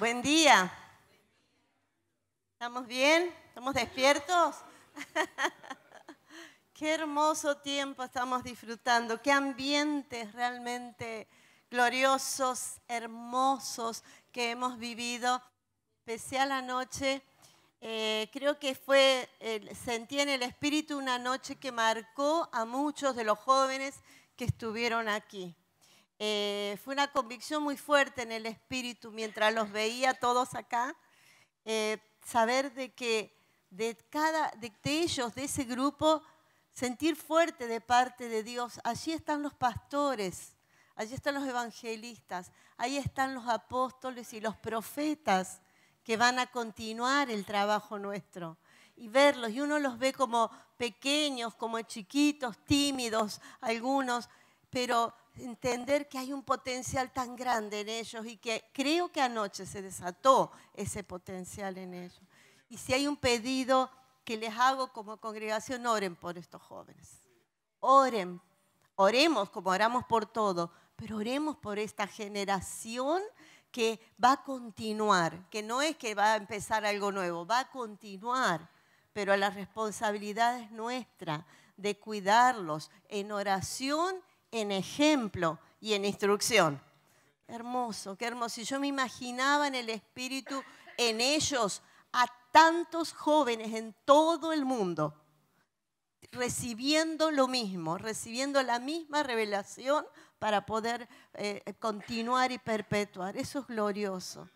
Buen día. ¿Estamos bien? ¿Estamos despiertos? Qué hermoso tiempo estamos disfrutando, qué ambientes realmente gloriosos, hermosos que hemos vivido. Especial anoche, eh, creo que fue, sentí en el espíritu una noche que marcó a muchos de los jóvenes que estuvieron aquí. Eh, fue una convicción muy fuerte en el espíritu mientras los veía todos acá, eh, saber de que de cada de, ellos, de ese grupo, sentir fuerte de parte de Dios. Allí están los pastores, allí están los evangelistas, ahí están los apóstoles y los profetas que van a continuar el trabajo nuestro. Y verlos, y uno los ve como pequeños, como chiquitos, tímidos, algunos, pero entender que hay un potencial tan grande en ellos y que creo que anoche se desató ese potencial en ellos. Y si hay un pedido que les hago como congregación, oren por estos jóvenes. Oren, oremos como oramos por todo, pero oremos por esta generación que va a continuar, que no es que va a empezar algo nuevo, va a continuar, pero la responsabilidad es nuestra de cuidarlos en oración en ejemplo y en instrucción. Hermoso, qué hermoso. Y yo me imaginaba en el Espíritu, en ellos, a tantos jóvenes en todo el mundo, recibiendo lo mismo, recibiendo la misma revelación para poder eh, continuar y perpetuar. Eso es glorioso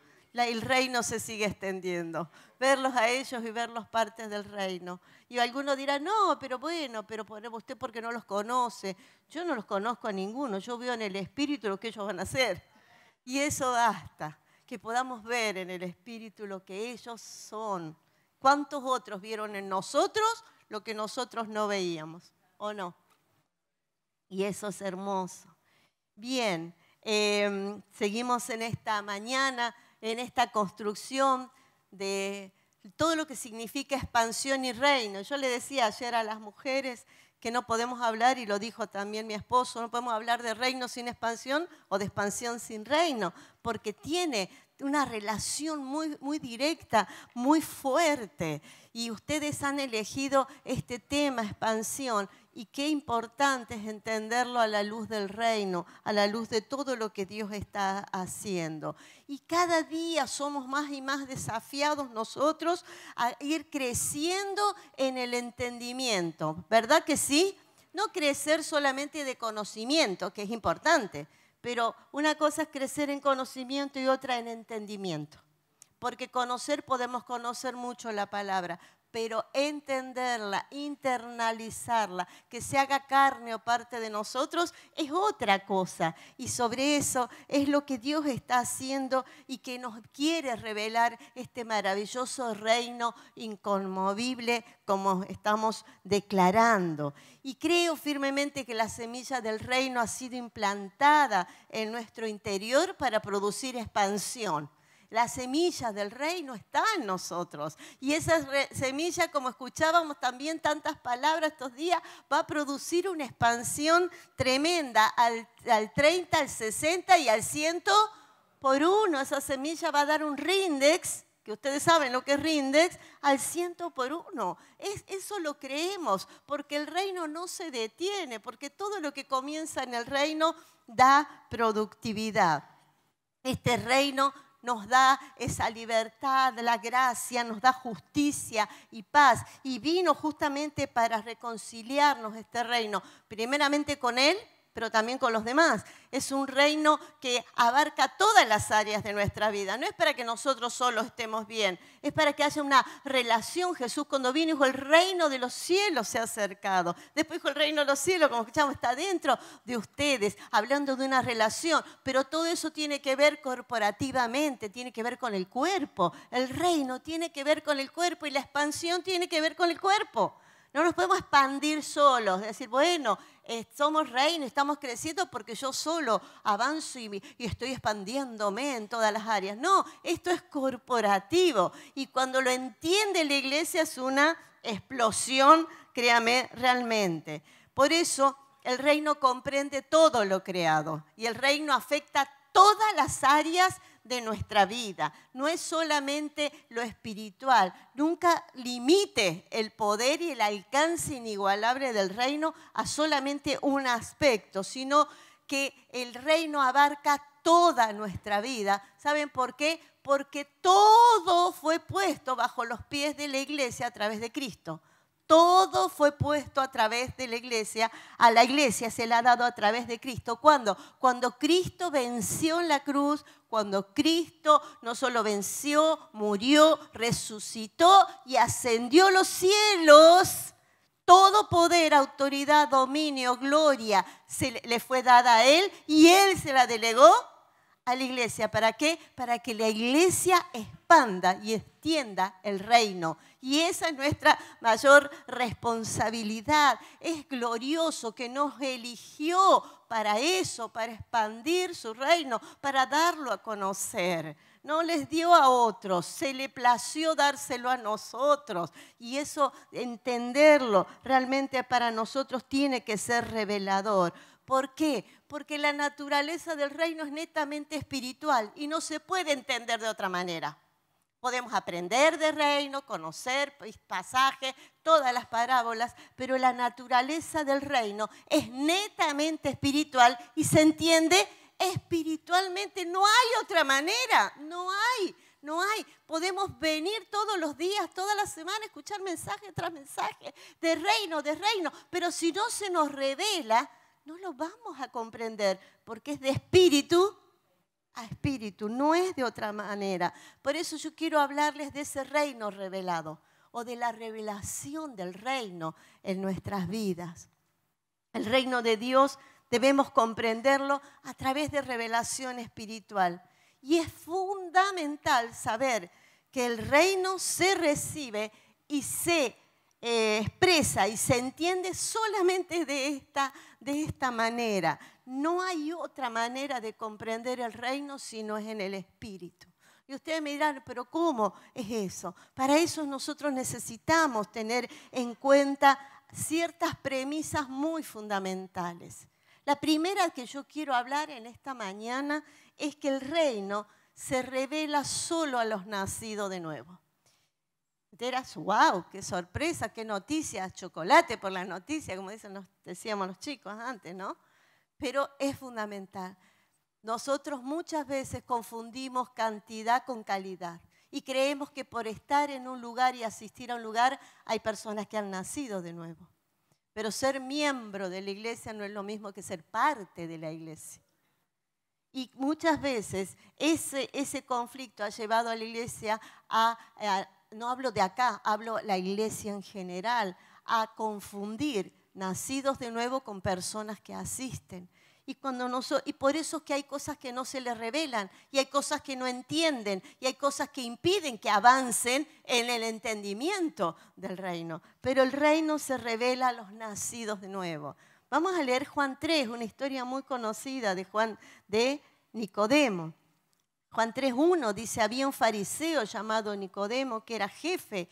el reino se sigue extendiendo. Verlos a ellos y verlos partes del reino. Y algunos dirán, no, pero bueno, pero usted porque no los conoce. Yo no los conozco a ninguno, yo veo en el espíritu lo que ellos van a hacer. Y eso basta, que podamos ver en el espíritu lo que ellos son. ¿Cuántos otros vieron en nosotros lo que nosotros no veíamos? ¿O no? Y eso es hermoso. Bien, em, seguimos en esta mañana en esta construcción de todo lo que significa expansión y reino. Yo le decía ayer a las mujeres que no podemos hablar, y lo dijo también mi esposo, no podemos hablar de reino sin expansión o de expansión sin reino, porque tiene una relación muy, muy directa, muy fuerte. Y ustedes han elegido este tema, expansión, y qué importante es entenderlo a la luz del reino, a la luz de todo lo que Dios está haciendo. Y cada día somos más y más desafiados nosotros a ir creciendo en el entendimiento, ¿verdad que sí? No crecer solamente de conocimiento, que es importante, pero una cosa es crecer en conocimiento y otra en entendimiento. Porque conocer podemos conocer mucho la palabra, pero entenderla, internalizarla, que se haga carne o parte de nosotros, es otra cosa. Y sobre eso es lo que Dios está haciendo y que nos quiere revelar este maravilloso reino inconmovible como estamos declarando. Y creo firmemente que la semilla del reino ha sido implantada en nuestro interior para producir expansión. La semilla del reino está en nosotros. Y esa semilla, como escuchábamos también tantas palabras estos días, va a producir una expansión tremenda al, 30, al 60 y al 100 por uno. Esa semilla va a dar un rindex que ustedes saben lo que es Rindex, al ciento por uno. Es, eso lo creemos, porque el reino no se detiene, porque todo lo que comienza en el reino da productividad. Este reino nos da esa libertad, la gracia, nos da justicia y paz. Y vino justamente para reconciliarnos este reino, primeramente con Él pero también con los demás. Es un reino que abarca todas las áreas de nuestra vida. No es para que nosotros solos estemos bien, es para que haya una relación. Jesús cuando vino dijo, el reino de los cielos se ha acercado. Después dijo, el reino de los cielos, como escuchamos, está dentro de ustedes, hablando de una relación. Pero todo eso tiene que ver corporativamente, tiene que ver con el cuerpo. El reino tiene que ver con el cuerpo y la expansión tiene que ver con el cuerpo. No nos podemos expandir solos, decir, bueno, eh, somos reino, estamos creciendo porque yo solo avanzo y, y, estoy expandiéndome en todas las áreas. No, esto es corporativo y cuando lo entiende la iglesia es una explosión, créame, realmente. Por eso el reino comprende todo lo creado y el reino afecta todas las áreas de nuestra vida. No es solamente lo espiritual. Nunca limite el poder y el alcance inigualable del reino a solamente un aspecto, sino que el reino abarca toda nuestra vida. ¿Saben por qué? Porque todo fue puesto bajo los pies de la iglesia a través de Cristo. Todo fue puesto a través de la iglesia. A la iglesia se le ha dado a través de Cristo. ¿Cuándo? Cuando Cristo venció en la cruz, cuando Cristo no solo venció, murió, resucitó y ascendió los cielos. Todo poder, autoridad, dominio, gloria se le fue dada a Él y Él se la delegó a la iglesia. ¿Para qué? Para que la iglesia expanda y extienda el reino. Y esa es nuestra mayor responsabilidad. Es glorioso que nos eligió para eso, para expandir su reino, para darlo a conocer. No les dio a otros, se le plació dárselo a nosotros. Y eso, entenderlo, realmente para nosotros tiene que ser revelador. ¿Por qué? Porque la naturaleza del reino es netamente espiritual y no se puede entender de otra manera. Podemos aprender de reino, conocer pasajes, todas las parábolas, pero la naturaleza del reino es netamente espiritual y se entiende espiritualmente. No hay otra manera, no hay, no hay. Podemos venir todos los días, toda la semana, escuchar mensaje tras mensaje de reino, de reino, pero si no se nos revela, no lo vamos a comprender porque es de espíritu a espíritu, no es de otra manera. Por eso yo quiero hablarles de ese reino revelado o de la revelación del reino en nuestras vidas. El reino de Dios debemos comprenderlo a través de revelación espiritual. Y es fundamental saber que el reino se recibe y se eh, expresa y se entiende solamente de esta, de esta manera. No hay otra manera de comprender el reino si no es en el Espíritu. Y ustedes me dirán, pero ¿cómo es eso? Para eso nosotros necesitamos tener en cuenta ciertas premisas muy fundamentales. La primera que yo quiero hablar en esta mañana es que el reino se revela solo a los nacidos de nuevo. Eras, wow, qué sorpresa, qué noticia, chocolate por las noticias, como dicen decíamos los chicos antes, ¿no? Pero es fundamental. Nosotros muchas veces confundimos cantidad con calidad y creemos que por estar en un lugar y asistir a un lugar hay personas que han nacido de nuevo. Pero ser miembro de la iglesia no es lo mismo que ser parte de la iglesia. Y muchas veces ese, ese conflicto ha llevado a la iglesia a no hablo de acá, hablo la iglesia en general, a confundir nacidos de nuevo con personas que asisten. Y, cuando y por eso es que hay cosas que no se les revelan, y hay cosas que no entienden, y hay cosas que impiden que avancen en el entendimiento del reino. Pero el reino se revela a los nacidos de nuevo. Vamos a leer Juan 3, una historia muy conocida de Juan de Nicodemo. Juan 3.1 dice, había un fariseo llamado Nicodemo que era jefe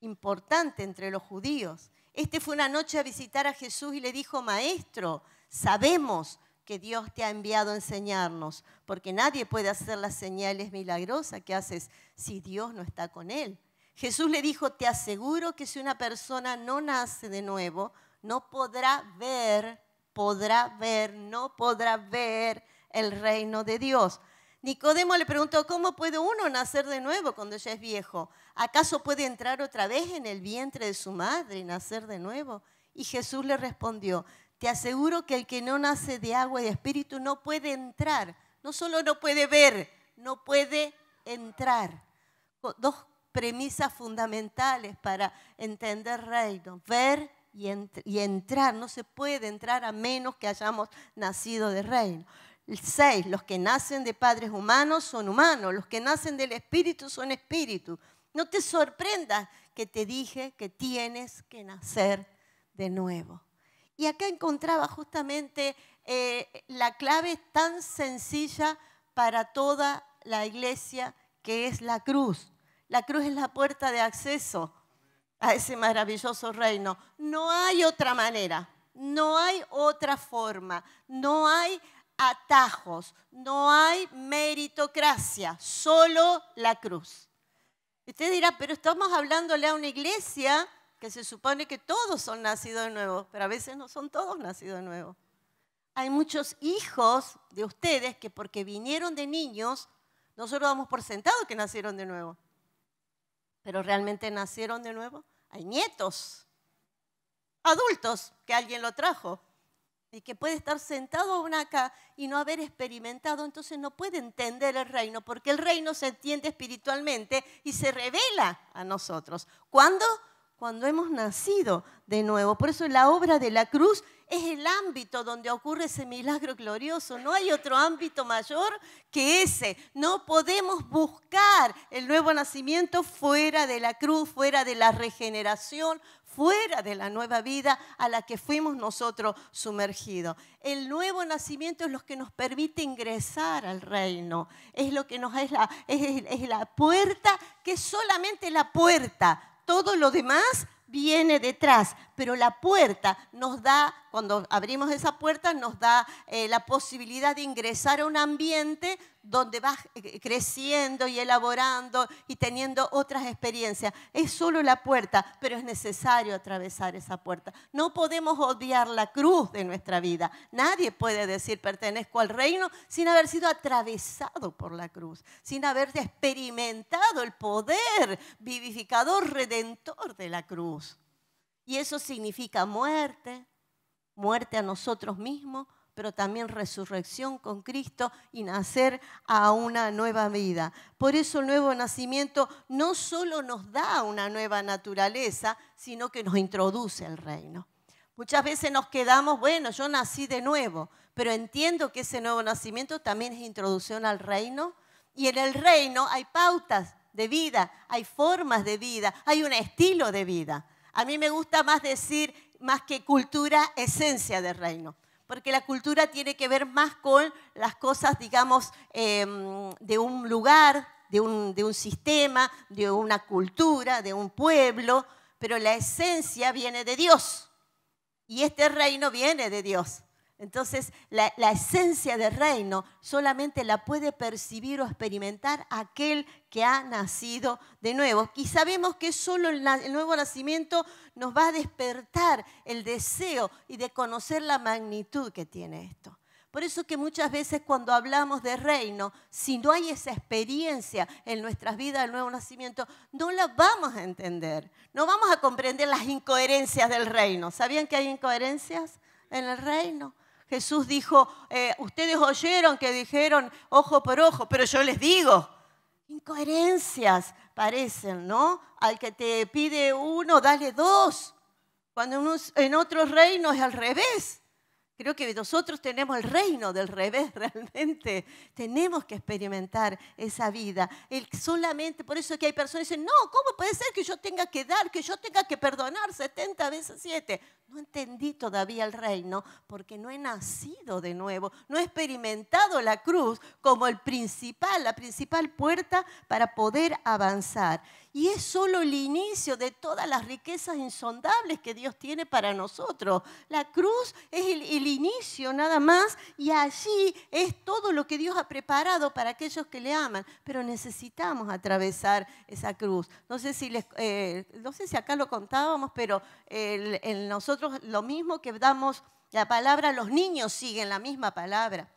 importante entre los judíos. Este fue una noche a visitar a Jesús y le dijo, maestro, sabemos que Dios te ha enviado a enseñarnos, porque nadie puede hacer las señales milagrosas que haces si Dios no está con él. Jesús le dijo, te aseguro que si una persona no nace de nuevo, no podrá ver, podrá ver, no podrá ver el reino de Dios. Nicodemo le preguntó, ¿cómo puede uno nacer de nuevo cuando ya es viejo? ¿Acaso puede entrar otra vez en el vientre de su madre y nacer de nuevo? Y Jesús le respondió, te aseguro que el que no nace de agua y de espíritu no puede entrar. No solo no puede ver, no puede entrar. Dos premisas fundamentales para entender reino, ver y, y entrar. No se puede entrar a menos que hayamos nacido de reino. 6. Los que nacen de padres humanos son humanos, los que nacen del Espíritu son Espíritu. No te sorprendas que te dije que tienes que nacer de nuevo. Y acá encontraba justamente eh, la clave tan sencilla para toda la iglesia que es la cruz. La cruz es la puerta de acceso a ese maravilloso reino. No hay otra manera, no hay otra forma, no hay atajos, no hay meritocracia, solo la cruz. Usted dirá, pero estamos hablándole a una iglesia que se supone que todos son nacidos de nuevo, pero a veces no son todos nacidos de nuevo. Hay muchos hijos de ustedes que porque vinieron de niños, nosotros damos por sentado que nacieron de nuevo. Pero realmente nacieron de nuevo. Hay nietos, adultos, que alguien lo trajo y que puede estar sentado acá y no haber experimentado, entonces no puede entender el reino, porque el reino se entiende espiritualmente y se revela a nosotros. ¿Cuándo? Cuando hemos nacido de nuevo. Por eso la obra de la cruz es el ámbito donde ocurre ese milagro glorioso. No hay otro ámbito mayor que ese. No podemos buscar el nuevo nacimiento fuera de la cruz, fuera de la regeneración, fuera de la nueva vida a la que fuimos nosotros sumergidos. El nuevo nacimiento es lo que nos permite ingresar al reino, es lo que nos es la, es la puerta, que es solamente la puerta. Todo lo demás viene detrás, pero la puerta nos da, cuando abrimos esa puerta, nos da eh, la posibilidad de ingresar a un ambiente donde vas eh, creciendo y elaborando y teniendo otras experiencias. Es solo la puerta, pero es necesario atravesar esa puerta. No podemos odiar la cruz de nuestra vida. Nadie puede decir pertenezco al reino sin haber sido atravesado por la cruz, sin haber experimentado el poder vivificador, redentor de la cruz. Y eso significa muerte, muerte a nosotros mismos, pero también resurrección con Cristo y nacer a una nueva vida. Por eso el nuevo nacimiento no solo nos da una nueva naturaleza, sino que nos introduce al reino. Muchas veces nos quedamos, bueno, yo nací de nuevo, pero entiendo que ese nuevo nacimiento también es introducción al reino. Y en el reino hay pautas de vida, hay formas de vida, hay un estilo de vida. A mí me gusta más decir, más que cultura, esencia del reino porque la cultura tiene que ver más con las cosas, digamos, em, de un lugar, de un, de un sistema, de una cultura, de un pueblo, pero la esencia viene de Dios. Y este reino viene de Dios. Entonces, la, esencia del reino solamente la puede percibir o experimentar aquel que ha nacido de nuevo. Y sabemos que solo el, nuevo nacimiento nos va a despertar el deseo y de conocer la magnitud que tiene esto. Por eso que muchas veces cuando hablamos de reino, si no hay esa experiencia en nuestras vidas del nuevo nacimiento, no la vamos a entender. No vamos a comprender las incoherencias del reino. ¿Sabían que hay incoherencias en el reino? Jesús dijo, eh, ustedes oyeron que dijeron ojo por ojo, pero yo les digo, incoherencias parecen, ¿no? Al que te pide uno, dale dos. Cuando en otros reinos es al revés. Creo que nosotros tenemos el reino del revés realmente. Tenemos que experimentar esa vida. Solamente, por eso es que hay personas que dicen, no, ¿cómo puede ser que yo tenga que dar, que yo tenga que perdonar 70 veces 7? No entendí todavía el reino porque no he nacido de nuevo, no he experimentado la cruz como el principal, la principal puerta para poder avanzar. Y es solo el inicio de todas las riquezas insondables que Dios tiene para nosotros. La cruz es el, inicio nada más y allí es todo lo que Dios ha preparado para aquellos que le aman. Pero necesitamos atravesar esa cruz. No sé si, les, eh, no sé si acá lo contábamos, pero nosotros lo mismo que damos la palabra, los niños siguen la misma palabra.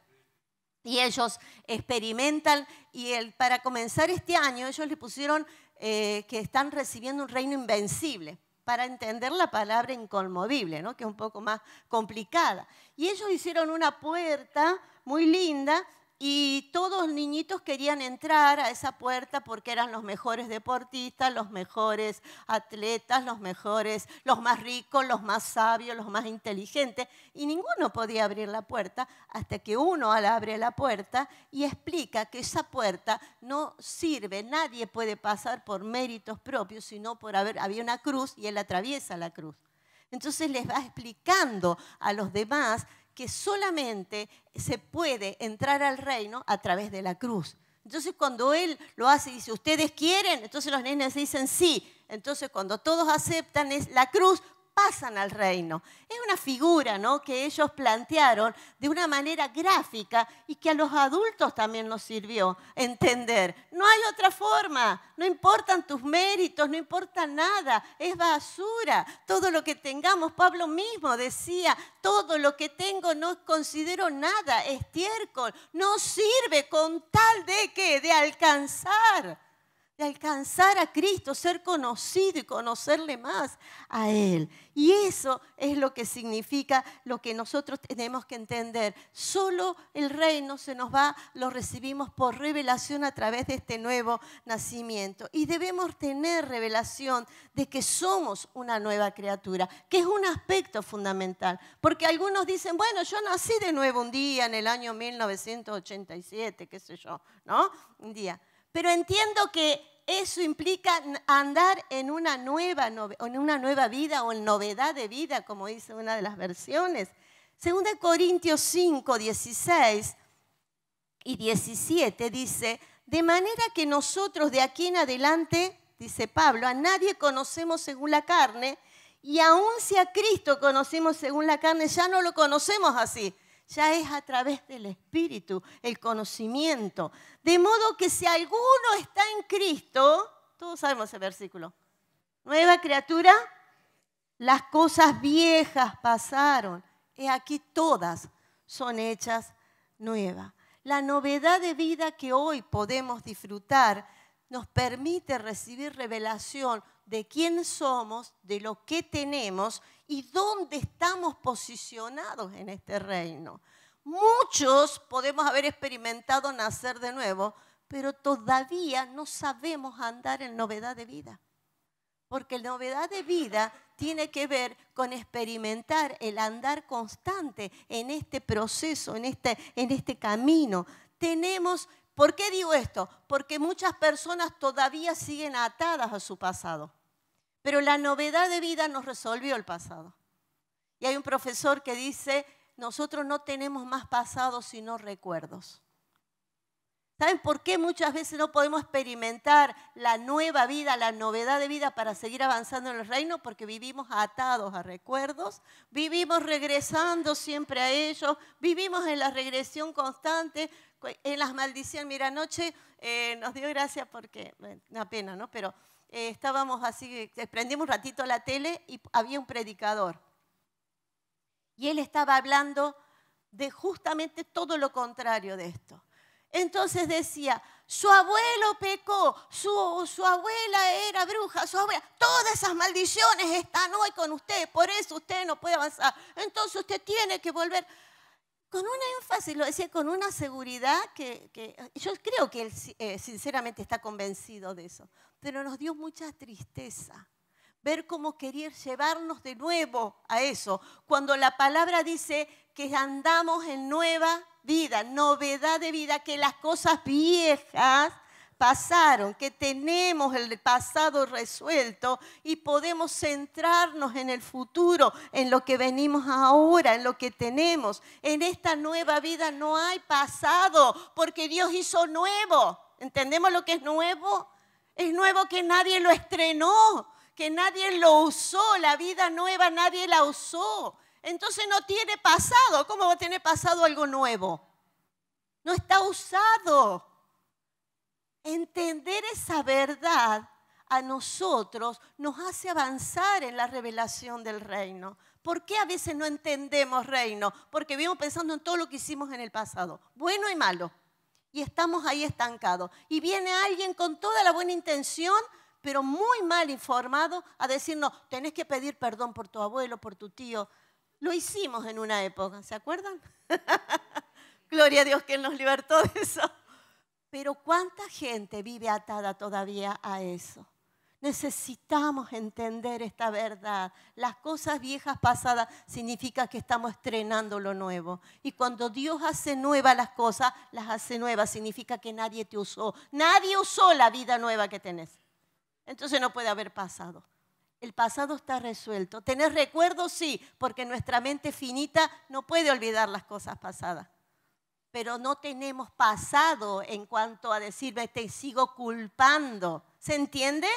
Y ellos experimentan, y el, para comenzar este año ellos le pusieron eh, que están recibiendo un reino invencible para entender la palabra inconmovible, ¿no? que es un poco más complicada. Y ellos hicieron una puerta muy linda y todos los niñitos querían entrar a esa puerta porque eran los mejores deportistas, los mejores atletas, los mejores, los más ricos, los más sabios, los más inteligentes. Y ninguno podía abrir la puerta hasta que uno abre la puerta y explica que esa puerta no sirve, nadie puede pasar por méritos propios, sino por haber, había una cruz y él atraviesa la cruz. Entonces les va explicando a los demás que solamente se puede entrar al reino a través de la cruz. Entonces cuando él lo hace y dice, ¿ustedes quieren? Entonces los nenes dicen sí. Entonces cuando todos aceptan es la cruz, pasan al reino. Es una figura ¿no? que ellos plantearon de una manera gráfica y que a los adultos también nos sirvió entender. No hay otra forma, no importan tus méritos, no importa nada, es basura. Todo lo que tengamos, Pablo mismo decía, todo lo que tengo no considero nada, estiércol, no sirve con tal de que, de alcanzar de alcanzar a Cristo, ser conocido y conocerle más a Él. Y eso es lo que significa lo que nosotros tenemos que entender. Solo el reino se nos va, lo recibimos por revelación a través de este nuevo nacimiento. Y debemos tener revelación de que somos una nueva criatura, que es un aspecto fundamental. Porque algunos dicen, bueno, yo nací de nuevo un día en el año 1987, qué sé yo, ¿no? Un día. Pero entiendo que eso implica andar en una nueva, en una nueva vida o en novedad de vida, como dice una de las versiones. Según Corintios 5, 16 y 17 dice, de manera que nosotros de aquí en adelante, dice Pablo, a nadie conocemos según la carne, y aun si a Cristo conocemos según la carne, ya no lo conocemos así ya es a través del Espíritu, el conocimiento. De modo que si alguno está en Cristo, todos sabemos ese versículo, nueva criatura, las cosas viejas pasaron. Y aquí todas son hechas nuevas. La novedad de vida que hoy podemos disfrutar nos permite recibir revelación de quién somos, de lo que tenemos y dónde estamos posicionados en este reino. Muchos podemos haber experimentado nacer de nuevo, pero todavía no sabemos andar en novedad de vida. Porque la novedad de vida tiene que ver con experimentar el andar constante en este proceso, en este, en este camino. Tenemos, ¿por qué digo esto? Porque muchas personas todavía siguen atadas a su pasado. Pero la novedad de vida nos resolvió el pasado. Y hay un profesor que dice, nosotros no tenemos más pasado sino recuerdos. ¿Saben por qué muchas veces no podemos experimentar la nueva vida, la novedad de vida para seguir avanzando en el reino? Porque vivimos atados a recuerdos, vivimos regresando siempre a ellos, vivimos en la regresión constante, en las maldiciones. Mira, anoche eh, nos dio gracia porque, una pena, ¿no? Pero eh, estábamos así, prendimos un ratito la tele y había un predicador. Y él estaba hablando de justamente todo lo contrario de esto. Entonces decía, su abuelo pecó, su, su, abuela era bruja, su abuela, todas esas maldiciones están hoy con usted, por eso usted no puede avanzar. Entonces usted tiene que volver con un énfasis, lo decía con una seguridad que, yo creo que él eh, sinceramente está convencido de eso, pero nos dio mucha tristeza ver cómo quería llevarnos de nuevo a eso, cuando la palabra dice que andamos en nueva vida, novedad de vida, que las cosas viejas pasaron, que tenemos el pasado resuelto y podemos centrarnos en el futuro, en lo que venimos ahora, en lo que tenemos. En esta nueva vida no hay pasado, porque Dios hizo nuevo. ¿Entendemos lo que es nuevo? Es nuevo que nadie lo estrenó, que nadie lo usó, la vida nueva nadie la usó. Entonces no tiene pasado. ¿Cómo va a tener pasado algo nuevo? No está usado. Entender esa verdad a nosotros nos hace avanzar en la revelación del reino. ¿Por qué a veces no entendemos reino? Porque vivimos pensando en todo lo que hicimos en el pasado, bueno y malo. Y estamos ahí estancados. Y viene alguien con toda la buena intención, pero muy mal informado, a decirnos, tenés que pedir perdón por tu abuelo, por tu tío. Lo hicimos en una época, ¿se acuerdan? Gloria a Dios que nos libertó de eso. Pero ¿cuánta gente vive atada todavía a eso? Necesitamos entender esta verdad. Las cosas viejas pasadas significa que estamos estrenando lo nuevo. Y cuando Dios hace nuevas las cosas, las hace nuevas, significa que nadie te usó. Nadie usó la vida nueva que tenés. Entonces no puede haber pasado. El pasado está resuelto. Tener recuerdos, sí, porque nuestra mente finita no puede olvidar las cosas pasadas pero no tenemos pasado en cuanto a decirme te sigo culpando. ¿Se entiende?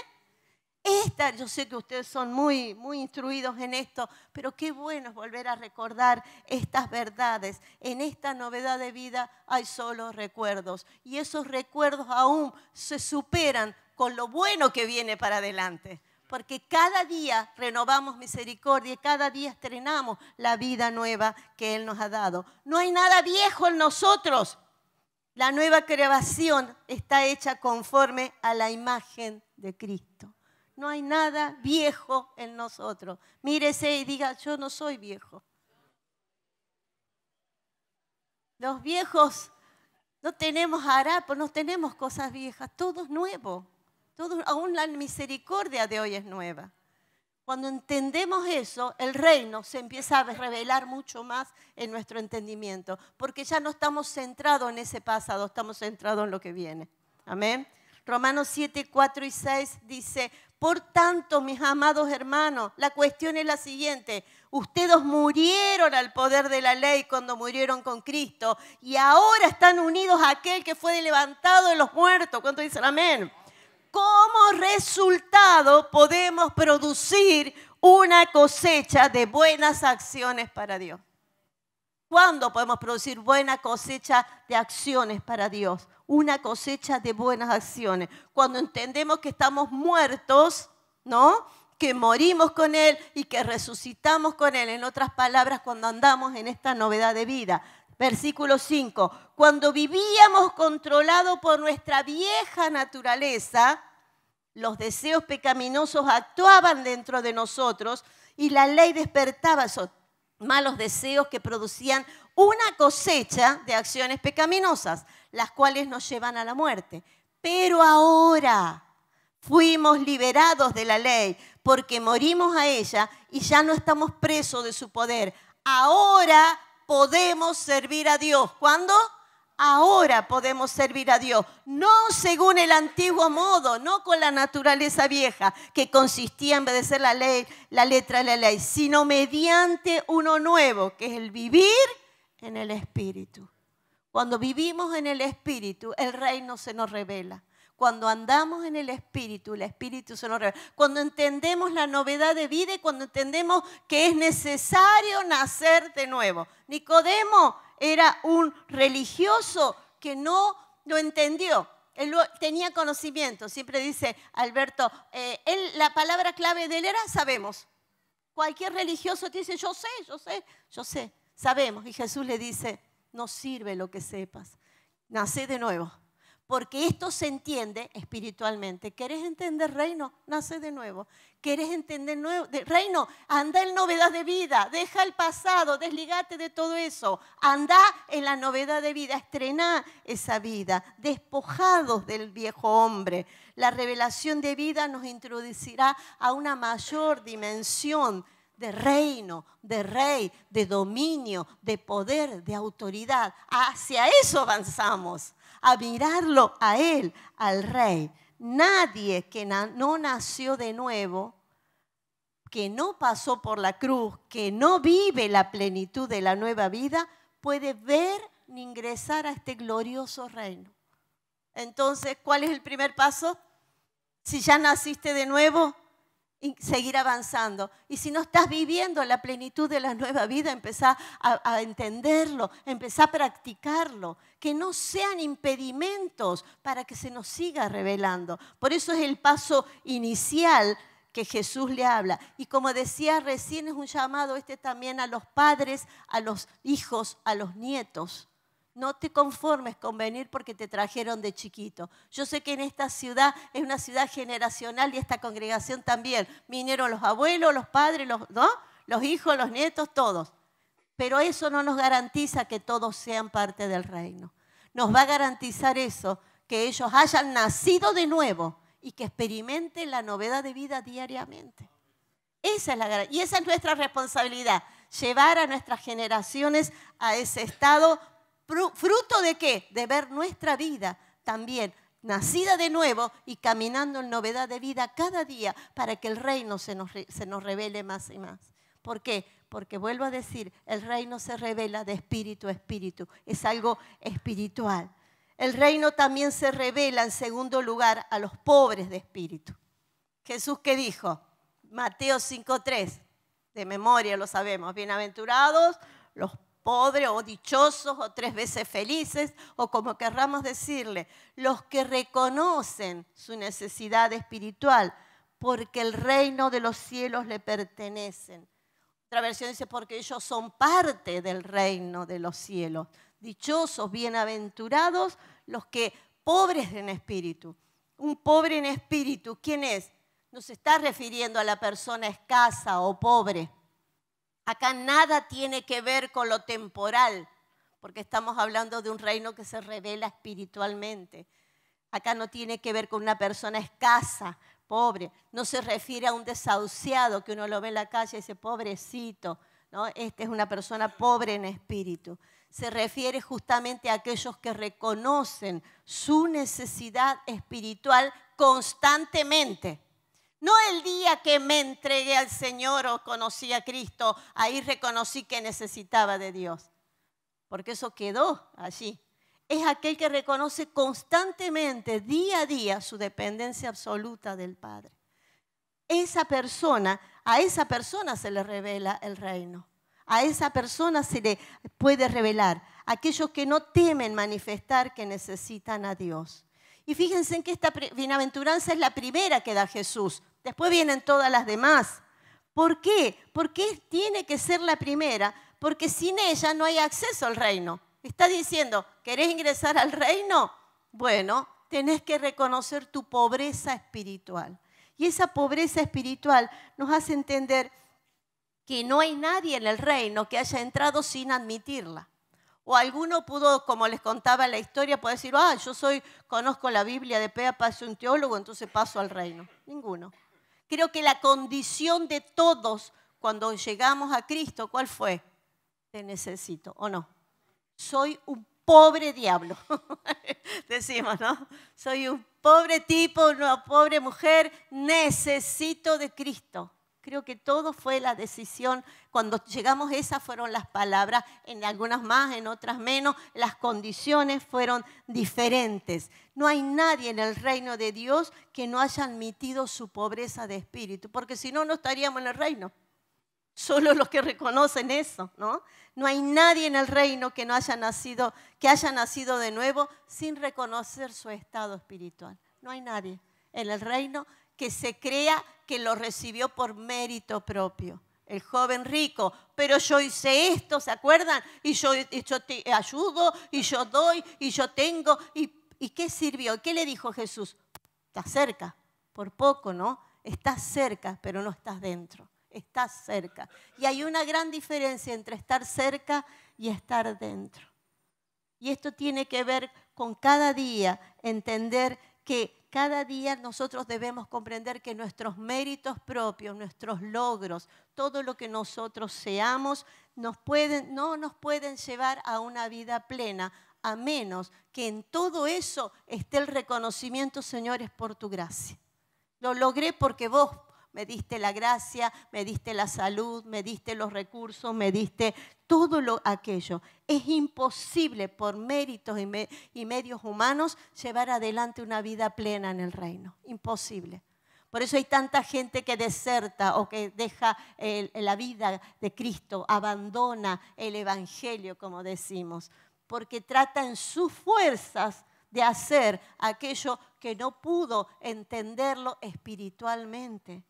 Esta, yo sé que ustedes son muy, muy instruidos en esto, pero qué bueno es volver a recordar estas verdades. En esta novedad de vida hay solo recuerdos y esos recuerdos aún se superan con lo bueno que viene para adelante. Porque cada día renovamos misericordia y cada día estrenamos la vida nueva que Él nos ha dado. No hay nada viejo en nosotros. La nueva creación está hecha conforme a la imagen de Cristo. No hay nada viejo en nosotros. Mírese y diga, yo no soy viejo. Los viejos no tenemos harapos, no tenemos cosas viejas, todo es nuevo. Todo, aún la misericordia de hoy es nueva. Cuando entendemos eso, el reino se empieza a revelar mucho más en nuestro entendimiento, porque ya no estamos centrados en ese pasado, estamos centrados en lo que viene. Amén. Romanos 7, 4 y 6 dice, por tanto, mis amados hermanos, la cuestión es la siguiente. Ustedes murieron al poder de la ley cuando murieron con Cristo y ahora están unidos a aquel que fue levantado de los muertos. ¿Cuánto dicen amén? Como resultado podemos producir una cosecha de buenas acciones para Dios. ¿Cuándo podemos producir buena cosecha de acciones para Dios? Una cosecha de buenas acciones. Cuando entendemos que estamos muertos, ¿no? Que morimos con Él y que resucitamos con Él. En otras palabras, cuando andamos en esta novedad de vida. Versículo 5. Cuando vivíamos controlados por nuestra vieja naturaleza, los deseos pecaminosos actuaban dentro de nosotros y la ley despertaba esos malos deseos que producían una cosecha de acciones pecaminosas, las cuales nos llevan a la muerte. Pero ahora fuimos liberados de la ley porque morimos a ella y ya no estamos presos de su poder. Ahora podemos servir a Dios. ¿Cuándo? Ahora podemos servir a Dios, no según el antiguo modo, no con la naturaleza vieja que consistía en obedecer la ley, la letra de la ley, sino mediante uno nuevo, que es el vivir en el Espíritu. Cuando vivimos en el Espíritu, el reino se nos revela. Cuando andamos en el Espíritu, el Espíritu se nos revela. Cuando entendemos la novedad de vida y cuando entendemos que es necesario nacer de nuevo. Nicodemo era un religioso que no lo entendió. Él tenía conocimiento. Siempre dice Alberto, eh, la palabra clave de él era sabemos. Cualquier religioso te dice, yo sé, yo sé, yo sé, sabemos. Y Jesús le dice, no sirve lo que sepas. Nace de nuevo porque esto se entiende espiritualmente. ¿Querés entender reino? Nace de nuevo. ¿Querés entender nuevo, reino? Anda en novedad de vida, deja el pasado, desligate de todo eso. Anda en la novedad de vida, estrena esa vida, despojados del viejo hombre. La revelación de vida nos introducirá a una mayor dimensión de reino, de rey, de dominio, de poder, de autoridad. Hacia eso avanzamos a mirarlo a Él, al Rey. Nadie que no nació de nuevo, que no pasó por la cruz, que no vive la plenitud de la nueva vida, puede ver ni ingresar a este glorioso reino. Entonces, ¿cuál es el primer paso? Si ya naciste de nuevo, seguir avanzando. Y si no estás viviendo la plenitud de la nueva vida, empezá a, entenderlo, empezá a practicarlo, que no sean impedimentos para que se nos siga revelando. Por eso es el paso inicial que Jesús le habla. Y como decía recién, es un llamado este también a los padres, a los hijos, a los nietos no te conformes con venir porque te trajeron de chiquito. Yo sé que en esta ciudad es una ciudad generacional y esta congregación también. Vinieron los abuelos, los padres, los, hijos, los nietos, todos. Pero eso no nos garantiza que todos sean parte del reino. Nos va a garantizar eso, que ellos hayan nacido de nuevo y que experimenten la novedad de vida diariamente. Esa es la y esa es nuestra responsabilidad, llevar a nuestras generaciones a ese estado ¿Fruto de qué? De ver nuestra vida también nacida de nuevo y caminando en novedad de vida cada día para que el reino se nos, se nos revele más y más. ¿Por qué? Porque vuelvo a decir, el reino se revela de espíritu a espíritu, es algo espiritual. El reino también se revela en segundo lugar a los pobres de espíritu. Jesús qué dijo? Mateo 5.3, de memoria lo sabemos, bienaventurados los pobres o dichosos o tres veces felices o como querramos decirle, los que reconocen su necesidad espiritual porque el reino de los cielos le pertenecen. Otra versión dice porque ellos son parte del reino de los cielos. Dichosos, bienaventurados los que pobres en espíritu. Un pobre en espíritu, ¿quién es? No se está refiriendo a la persona escasa o pobre Acá nada tiene que ver con lo temporal, porque estamos hablando de un reino que se revela espiritualmente. Acá no tiene que ver con una persona escasa, pobre. No se refiere a un desahuciado que uno lo ve en la calle y dice, pobrecito. ¿no? Esta es una persona pobre en espíritu. Se refiere justamente a aquellos que reconocen su necesidad espiritual constantemente. No el día que me entregué al Señor o conocí a Cristo, ahí reconocí que necesitaba de Dios, porque eso quedó allí. Es aquel que reconoce constantemente, día a día, su dependencia absoluta del Padre. Esa persona, a esa persona se le revela el reino. A esa persona se le puede revelar. Aquellos que no temen manifestar que necesitan a Dios. Y fíjense en que esta bienaventuranza es la primera que da Jesús. Después vienen todas las demás. ¿Por qué? Porque tiene que ser la primera, porque sin ella no hay acceso al reino. Está diciendo, ¿querés ingresar al reino? Bueno, tenés que reconocer tu pobreza espiritual. Y esa pobreza espiritual nos hace entender que no hay nadie en el reino que haya entrado sin admitirla. O alguno pudo, como les contaba la historia, puede decir, ah, yo soy, conozco la Biblia de Pea, paso un teólogo, entonces paso al reino. Ninguno. Creo que la condición de todos cuando llegamos a Cristo, ¿cuál fue? Te necesito, ¿o no? Soy un pobre diablo, decimos, ¿no? Soy un pobre tipo, una pobre mujer, necesito de Cristo. Creo que todo fue la decisión. Cuando llegamos, esas fueron las palabras, en algunas más, en otras menos. Las condiciones fueron diferentes. No hay nadie en el reino de Dios que no haya admitido su pobreza de espíritu, porque si no, no estaríamos en el reino. Solo los que reconocen eso, ¿no? No hay nadie en el reino que no haya nacido, que haya nacido de nuevo sin reconocer su estado espiritual. No hay nadie en el reino que se crea que lo recibió por mérito propio. El joven rico, pero yo hice esto, ¿se acuerdan? Y yo, te ayudo, y yo doy, y yo tengo. ¿Y, ¿Y qué sirvió? ¿Qué le dijo Jesús? Estás cerca, por poco, ¿no? Estás cerca, pero no estás dentro. Estás cerca. Y hay una gran diferencia entre estar cerca y estar dentro. Y esto tiene que ver con cada día entender que cada día nosotros debemos comprender que nuestros méritos propios, nuestros logros, todo lo que nosotros seamos, no nos pueden llevar a una vida plena, a menos que en todo eso esté el reconocimiento, señores, por tu gracia. Lo logré porque vos me diste la gracia, me diste la salud, me diste los recursos, me diste todo lo, aquello. Es imposible por méritos y, medios humanos llevar adelante una vida plena en el reino. Imposible. Por eso hay tanta gente que deserta o que deja la vida de Cristo, abandona el Evangelio, como decimos, porque trata en sus fuerzas de hacer aquello que no pudo entenderlo espiritualmente.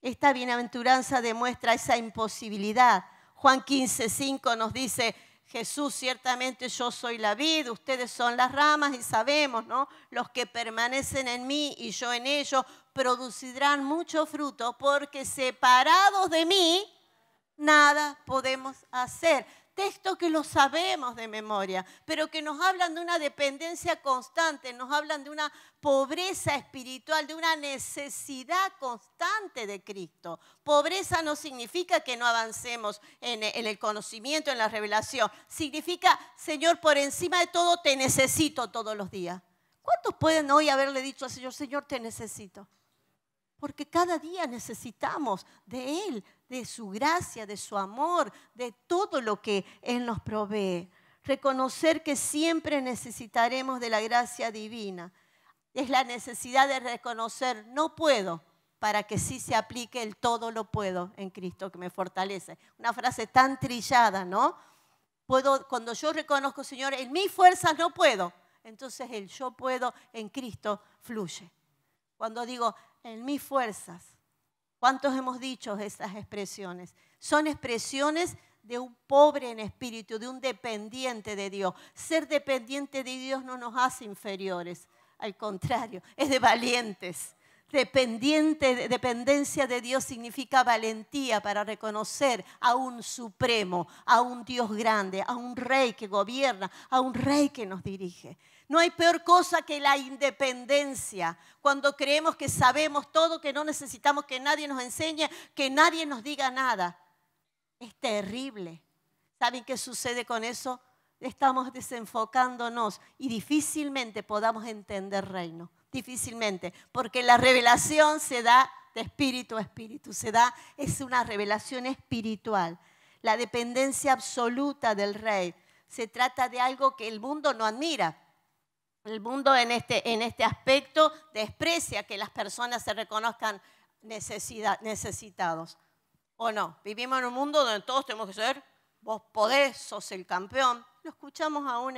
Esta bienaventuranza demuestra esa imposibilidad. Juan 15, 5 nos dice, Jesús, ciertamente yo soy la vid, ustedes son las ramas y sabemos, ¿no? Los que permanecen en mí y yo en ellos producirán mucho fruto porque separados de mí, nada podemos hacer textos que lo sabemos de memoria, pero que nos hablan de una dependencia constante, nos hablan de una pobreza espiritual, de una necesidad constante de Cristo. Pobreza no significa que no avancemos en, el conocimiento, en la revelación. Significa, Señor, por encima de todo te necesito todos los días. ¿Cuántos pueden hoy haberle dicho al Señor, Señor, te necesito? Porque cada día necesitamos de Él, de su gracia, de su amor, de todo lo que Él nos provee. Reconocer que siempre necesitaremos de la gracia divina. Es la necesidad de reconocer, no puedo, para que sí se aplique el todo lo puedo en Cristo que me fortalece. Una frase tan trillada, ¿no? Puedo, cuando yo reconozco, Señor, en mis fuerzas no puedo, entonces el yo puedo en Cristo fluye. Cuando digo en mis fuerzas, ¿cuántos hemos dicho esas expresiones? Son expresiones de un pobre en espíritu, de un dependiente de Dios. Ser dependiente de Dios no nos hace inferiores, al contrario, es de valientes. Dependiente, dependencia de Dios significa valentía para reconocer a un supremo, a un Dios grande, a un rey que gobierna, a un rey que nos dirige. No hay peor cosa que la independencia, cuando creemos que sabemos todo, que no necesitamos que nadie nos enseñe, que nadie nos diga nada. Es terrible. ¿Saben qué sucede con eso? Estamos desenfocándonos y difícilmente podamos entender reino difícilmente, porque la revelación se da de espíritu a espíritu, se da, es una revelación espiritual. La dependencia absoluta del rey se trata de algo que el mundo no admira. El mundo en este, en este aspecto desprecia que las personas se reconozcan necesitados. ¿O no? Vivimos en un mundo donde todos tenemos que ser, vos podés, sos el campeón, lo escuchamos aún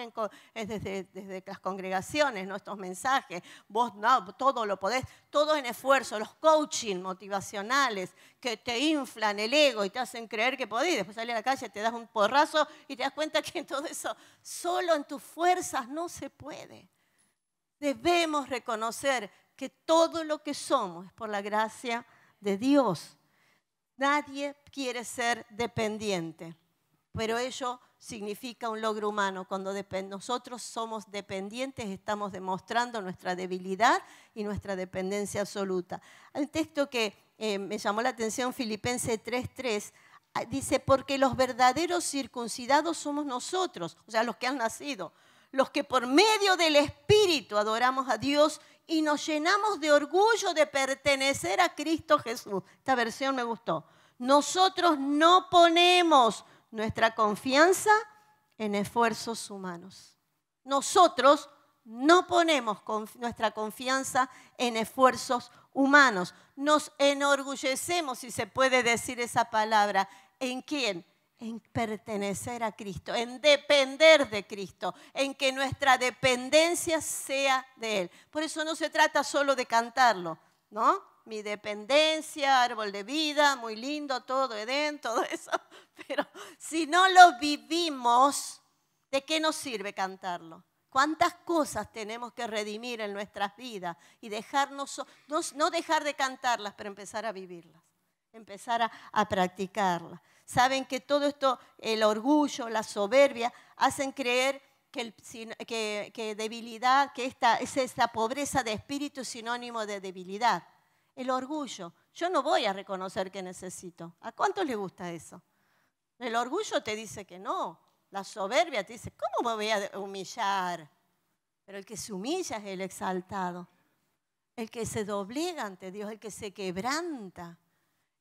desde, las congregaciones, nuestros mensajes. Vos no, todo lo podés, todo en esfuerzo, los coaching motivacionales que te inflan el ego y te hacen creer que podés. Después salir a la calle, te das un porrazo y te das cuenta que todo eso solo en tus fuerzas no se puede. Debemos reconocer que todo lo que somos es por la gracia de Dios. Nadie quiere ser dependiente, pero ello significa un logro humano. Cuando nosotros somos dependientes, estamos demostrando nuestra debilidad y nuestra dependencia absoluta. El texto que eh, me llamó la atención, Filipenses 3.3, ah, dice, porque los verdaderos circuncidados somos nosotros, o sea, los que han nacido, los que por medio del Espíritu adoramos a Dios y nos llenamos de orgullo de pertenecer a Cristo Jesús. Esta versión me gustó. Nosotros no ponemos nuestra confianza en esfuerzos humanos. Nosotros no ponemos nuestra confianza en esfuerzos humanos. Nos enorgullecemos, si se puede decir esa palabra, ¿en quién? En pertenecer a Cristo, en depender de Cristo, en que nuestra dependencia sea de Él. Por eso no se trata solo de cantarlo, ¿no? mi dependencia, árbol de vida, muy lindo, todo Edén, todo eso. Pero si no lo vivimos, ¿de qué nos sirve cantarlo? ¿Cuántas cosas tenemos que redimir en nuestras vidas y dejarnos, no, dejar de cantarlas, pero empezar a vivirlas, empezar a, a practicarlas? Saben que todo esto, el orgullo, la soberbia, hacen creer que, que, debilidad, que esta, es esta pobreza de espíritu es sinónimo de debilidad el orgullo. Yo no voy a reconocer que necesito. ¿A cuántos le gusta eso? El orgullo te dice que no. La soberbia te dice, ¿cómo me voy a humillar? Pero el que se humilla es el exaltado. El que se doblega ante Dios, el que se quebranta,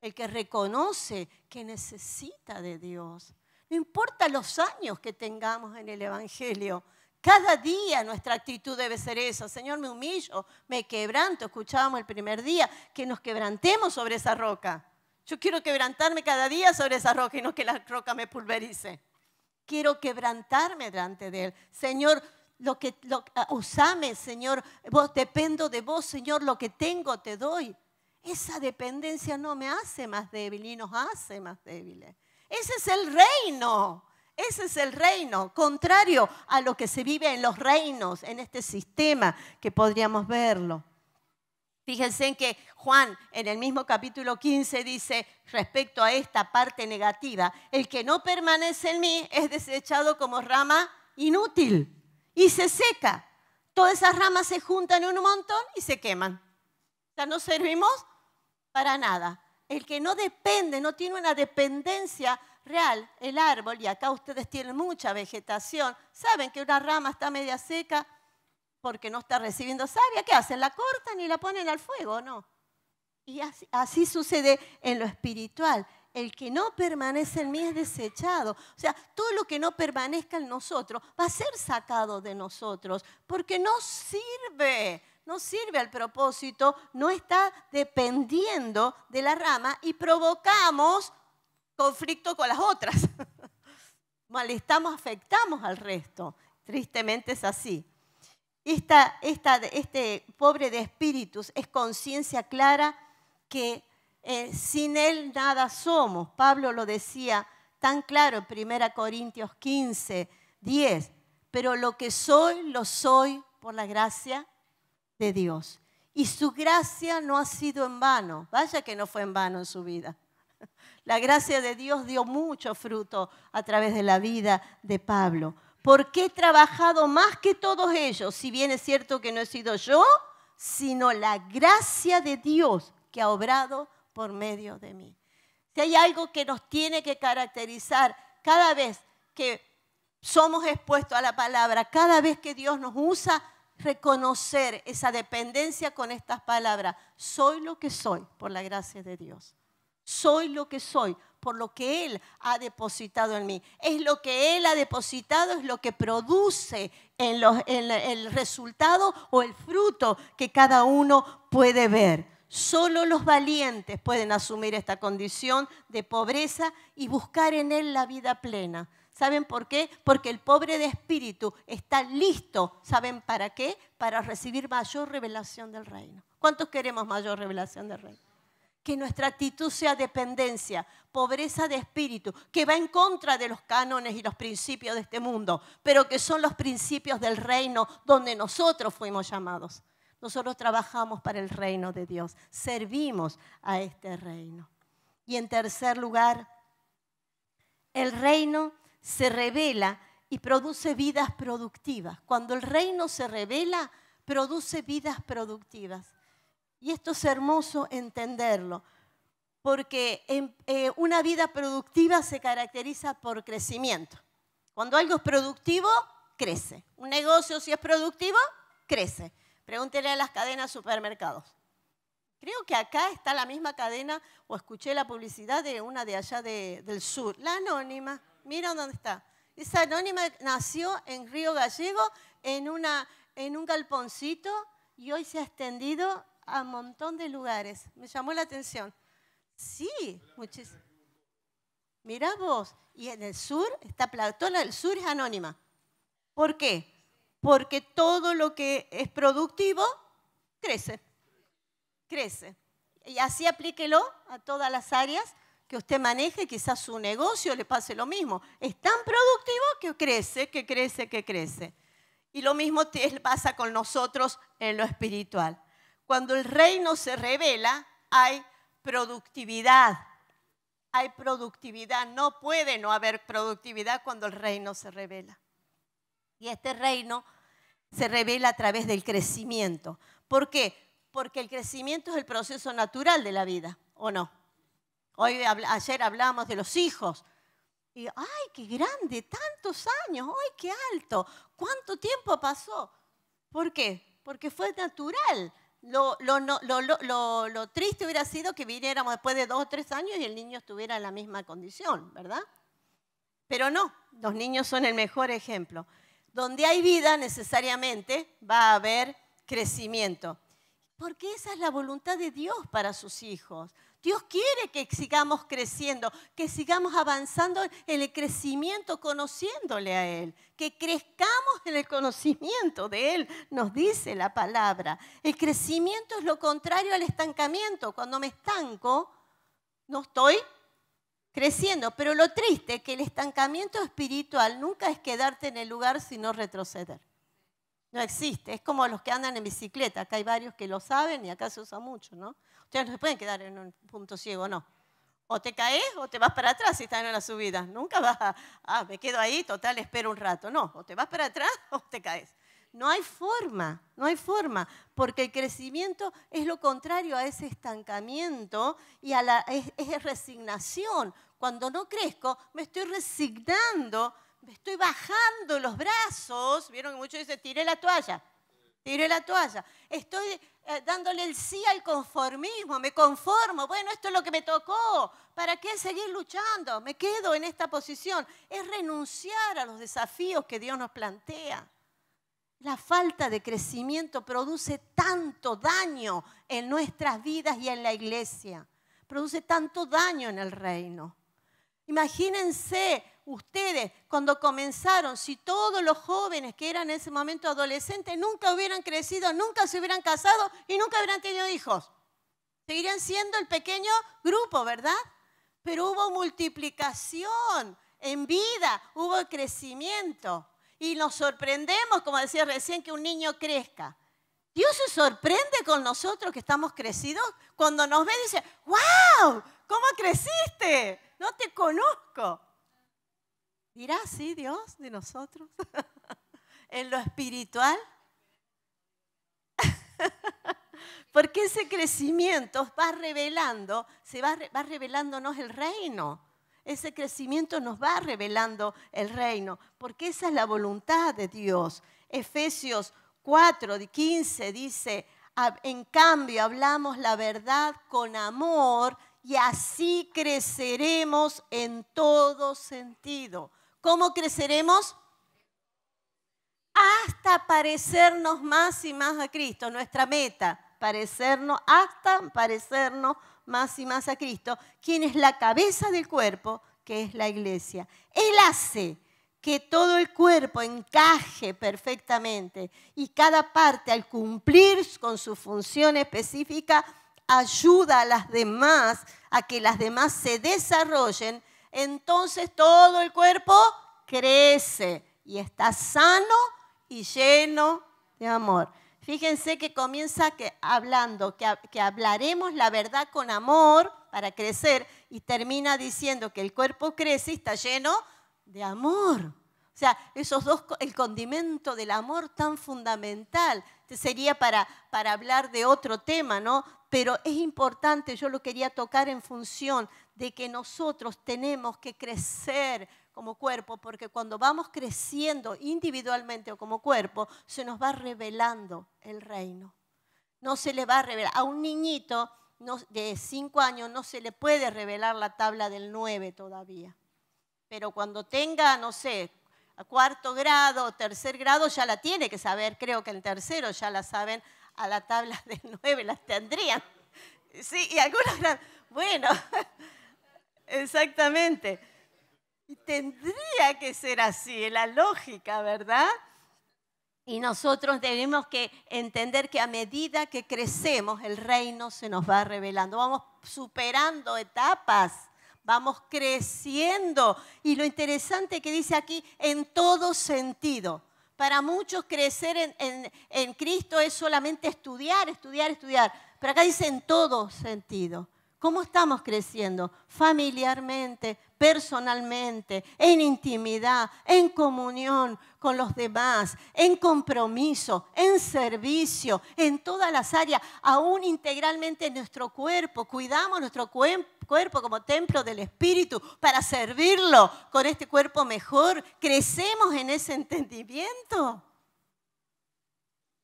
el que reconoce que necesita de Dios. No importa los años que tengamos en el Evangelio, cada día nuestra actitud debe ser esa. Señor, me humillo, me quebranto. Escuchábamos el primer día que nos quebrantemos sobre esa roca. Yo quiero quebrantarme cada día sobre esa roca y no que la roca me pulverice. Quiero quebrantarme delante de Él. Señor, lo que, ah, usame, Señor. Vos dependo de vos, Señor. Lo que tengo te doy. Esa dependencia no me hace más débil y nos hace más débiles. Ese es el reino. Ese es el reino, contrario a lo que se vive en los reinos, en este sistema que podríamos verlo. Fíjense en que Juan en el mismo capítulo 15 dice respecto a esta parte negativa, el que no permanece en mí es desechado como rama inútil y se seca. Todas esas ramas se juntan en un montón y se queman. No servimos para nada. El que no depende, no tiene una dependencia real, el árbol, y acá ustedes tienen mucha vegetación, saben que una rama está media seca porque no está recibiendo savia, ¿qué hacen? La cortan y la ponen al fuego, ¿no? Y así, sucede en lo espiritual. El que no permanece en mí es desechado. O sea, todo lo que no permanezca en nosotros va a ser sacado de nosotros porque no sirve no sirve al propósito, no está dependiendo de la rama y provocamos conflicto con las otras. Malestamos, afectamos al resto. Tristemente es así. Esta, este pobre de espíritus es conciencia clara que eh, sin Él nada somos. Pablo lo decía tan claro en 1 Corintios 15, 10. Pero lo que soy, lo soy por la gracia de Dios. Y su gracia no ha sido en vano. Vaya que no fue en vano en su vida. La gracia de Dios dio mucho fruto a través de la vida de Pablo. Porque he trabajado más que todos ellos, si bien es cierto que no he sido yo, sino la gracia de Dios que ha obrado por medio de mí. Si hay algo que nos tiene que caracterizar cada vez que somos expuestos a la palabra, cada vez que Dios nos usa, reconocer esa dependencia con estas palabras. Soy lo que soy por la gracia de Dios. Soy lo que soy por lo que Él ha depositado en mí. Es lo que Él ha depositado, es lo que produce el resultado o el fruto que cada uno puede ver. Solo los valientes pueden asumir esta condición de pobreza y buscar en Él la vida plena. ¿Saben por qué? Porque el pobre de espíritu está listo. ¿Saben para qué? Para recibir mayor revelación del reino. ¿Cuántos queremos mayor revelación del reino? Que nuestra actitud sea dependencia, pobreza de espíritu, que va en contra de los cánones y los principios de este mundo, pero que son los principios del reino donde nosotros fuimos llamados. Nosotros trabajamos para el reino de Dios, servimos a este reino. Y en tercer lugar, el reino se revela y produce vidas productivas. Cuando el reino se revela, produce vidas productivas. Y esto es hermoso entenderlo, porque eh, una vida productiva se caracteriza por crecimiento. Cuando algo es productivo, crece. Un negocio si es productivo, crece. Pregúntele a las cadenas supermercados. Creo que acá está la misma cadena, o escuché la publicidad de una de allá del sur, la anónima. Mira dónde está. Esa anónima nació en Río Gallego, en, una, en un galponcito, y hoy se ha extendido a un montón de lugares. Me llamó la atención. Sí, muchísimo. Mira vos, y en el sur, está Toda el sur es anónima. ¿Por qué? porque todo lo que es productivo crece, crece. Y así aplíquelo a todas las áreas que usted maneje, quizás su negocio le pase lo mismo. Es tan productivo que crece, que crece, que crece. Y lo mismo pasa con nosotros en lo espiritual. Cuando el reino se revela, hay productividad. Hay productividad. No puede no haber productividad cuando el reino se revela. Y este reino se revela a través del crecimiento. ¿Por qué? Porque el crecimiento es el proceso natural de la vida, ¿o no? Hoy, ayer hablamos de los hijos. Y, ¡ay, qué grande! Tantos años, ¡ay, qué alto! ¿Cuánto tiempo pasó? ¿Por qué? Porque fue natural. Lo, lo, triste hubiera sido que viniéramos después de dos o tres años y el niño estuviera en la misma condición, ¿verdad? Pero no, los niños son el mejor ejemplo. Donde hay vida necesariamente va a haber crecimiento. Porque esa es la voluntad de Dios para sus hijos. Dios quiere que sigamos creciendo, que sigamos avanzando en el crecimiento conociéndole a Él, que crezcamos en el conocimiento de Él, nos dice la palabra. El crecimiento es lo contrario al estancamiento. Cuando me estanco, no estoy creciendo. Pero lo triste es que el estancamiento espiritual nunca es quedarte en el lugar sino retroceder. No existe. Es como los que andan en bicicleta. Acá hay varios que lo saben y acá se usa mucho, ¿no? Ustedes no se pueden quedar en un punto ciego, no. O te caes o te vas para atrás si estás en la subida. Nunca vas a, ah, me quedo ahí, total, espero un rato. No, o te vas para atrás o te caes. No hay forma, no hay forma, porque el crecimiento es lo contrario a ese estancamiento y a la es, resignación. Cuando no crezco, me estoy resignando, me estoy bajando los brazos. Vieron que muchos dicen, tiré la toalla, tiré la toalla. Estoy eh, dándole el sí al conformismo, me conformo. Bueno, esto es lo que me tocó. ¿Para qué seguir luchando? Me quedo en esta posición. Es renunciar a los desafíos que Dios nos plantea. La falta de crecimiento produce tanto daño en nuestras vidas y en la iglesia. Produce tanto daño en el reino. Imagínense ustedes cuando comenzaron, si todos los jóvenes que eran en ese momento adolescentes nunca hubieran crecido, nunca se hubieran casado y nunca hubieran tenido hijos. Seguirían siendo el pequeño grupo, ¿verdad? Pero hubo multiplicación en vida, hubo crecimiento. Y nos sorprendemos, como decía recién, que un niño crezca. Dios se sorprende con nosotros que estamos crecidos. Cuando nos ve dice, wow, ¿cómo creciste? No te conozco. ¿Dirá así Dios de nosotros? en lo espiritual. Porque ese crecimiento va revelando, se va, va revelándonos el reino. Ese crecimiento nos va revelando el reino, porque esa es la voluntad de Dios. Efesios 4, 15 dice, en cambio hablamos la verdad con amor y así creceremos en todo sentido. ¿Cómo creceremos? Hasta parecernos más y más a Cristo, nuestra meta, parecernos, hasta parecernos más y más a Cristo, quien es la cabeza del cuerpo, que es la iglesia. Él hace que todo el cuerpo encaje perfectamente y cada parte al cumplir con su función específica ayuda a las demás a que las demás se desarrollen, entonces todo el cuerpo crece y está sano y lleno de amor. Fíjense que comienza que, hablando, que, que hablaremos la verdad con amor para crecer y termina diciendo que el cuerpo crece y está lleno de amor. O sea, esos dos, el condimento del amor tan fundamental. Este sería para, para hablar de otro tema, ¿no? Pero es importante, yo lo quería tocar en función de que nosotros tenemos que crecer como cuerpo, porque cuando vamos creciendo individualmente o como cuerpo, se nos va revelando el reino. No se le va a revelar. A un niñito de cinco años no se le puede revelar la tabla del 9 todavía. Pero cuando tenga, no sé, cuarto grado, tercer grado, ya la tiene que saber. Creo que el tercero ya la saben a la tabla del 9, las tendrían. Sí, y algunos, bueno, exactamente. Y tendría que ser así, la lógica, ¿verdad? Y nosotros debemos que entender que a medida que crecemos, el reino se nos va revelando. Vamos superando etapas, vamos creciendo. Y lo interesante que dice aquí, en todo sentido. Para muchos crecer en, Cristo es solamente estudiar, estudiar, estudiar. Pero acá dice en todo sentido. ¿Cómo estamos creciendo? Familiarmente, personalmente, en intimidad, en comunión con los demás, en compromiso, en servicio, en todas las áreas, aún integralmente en nuestro cuerpo. Cuidamos nuestro cuerpo como templo del Espíritu para servirlo con este cuerpo mejor. Crecemos en ese entendimiento.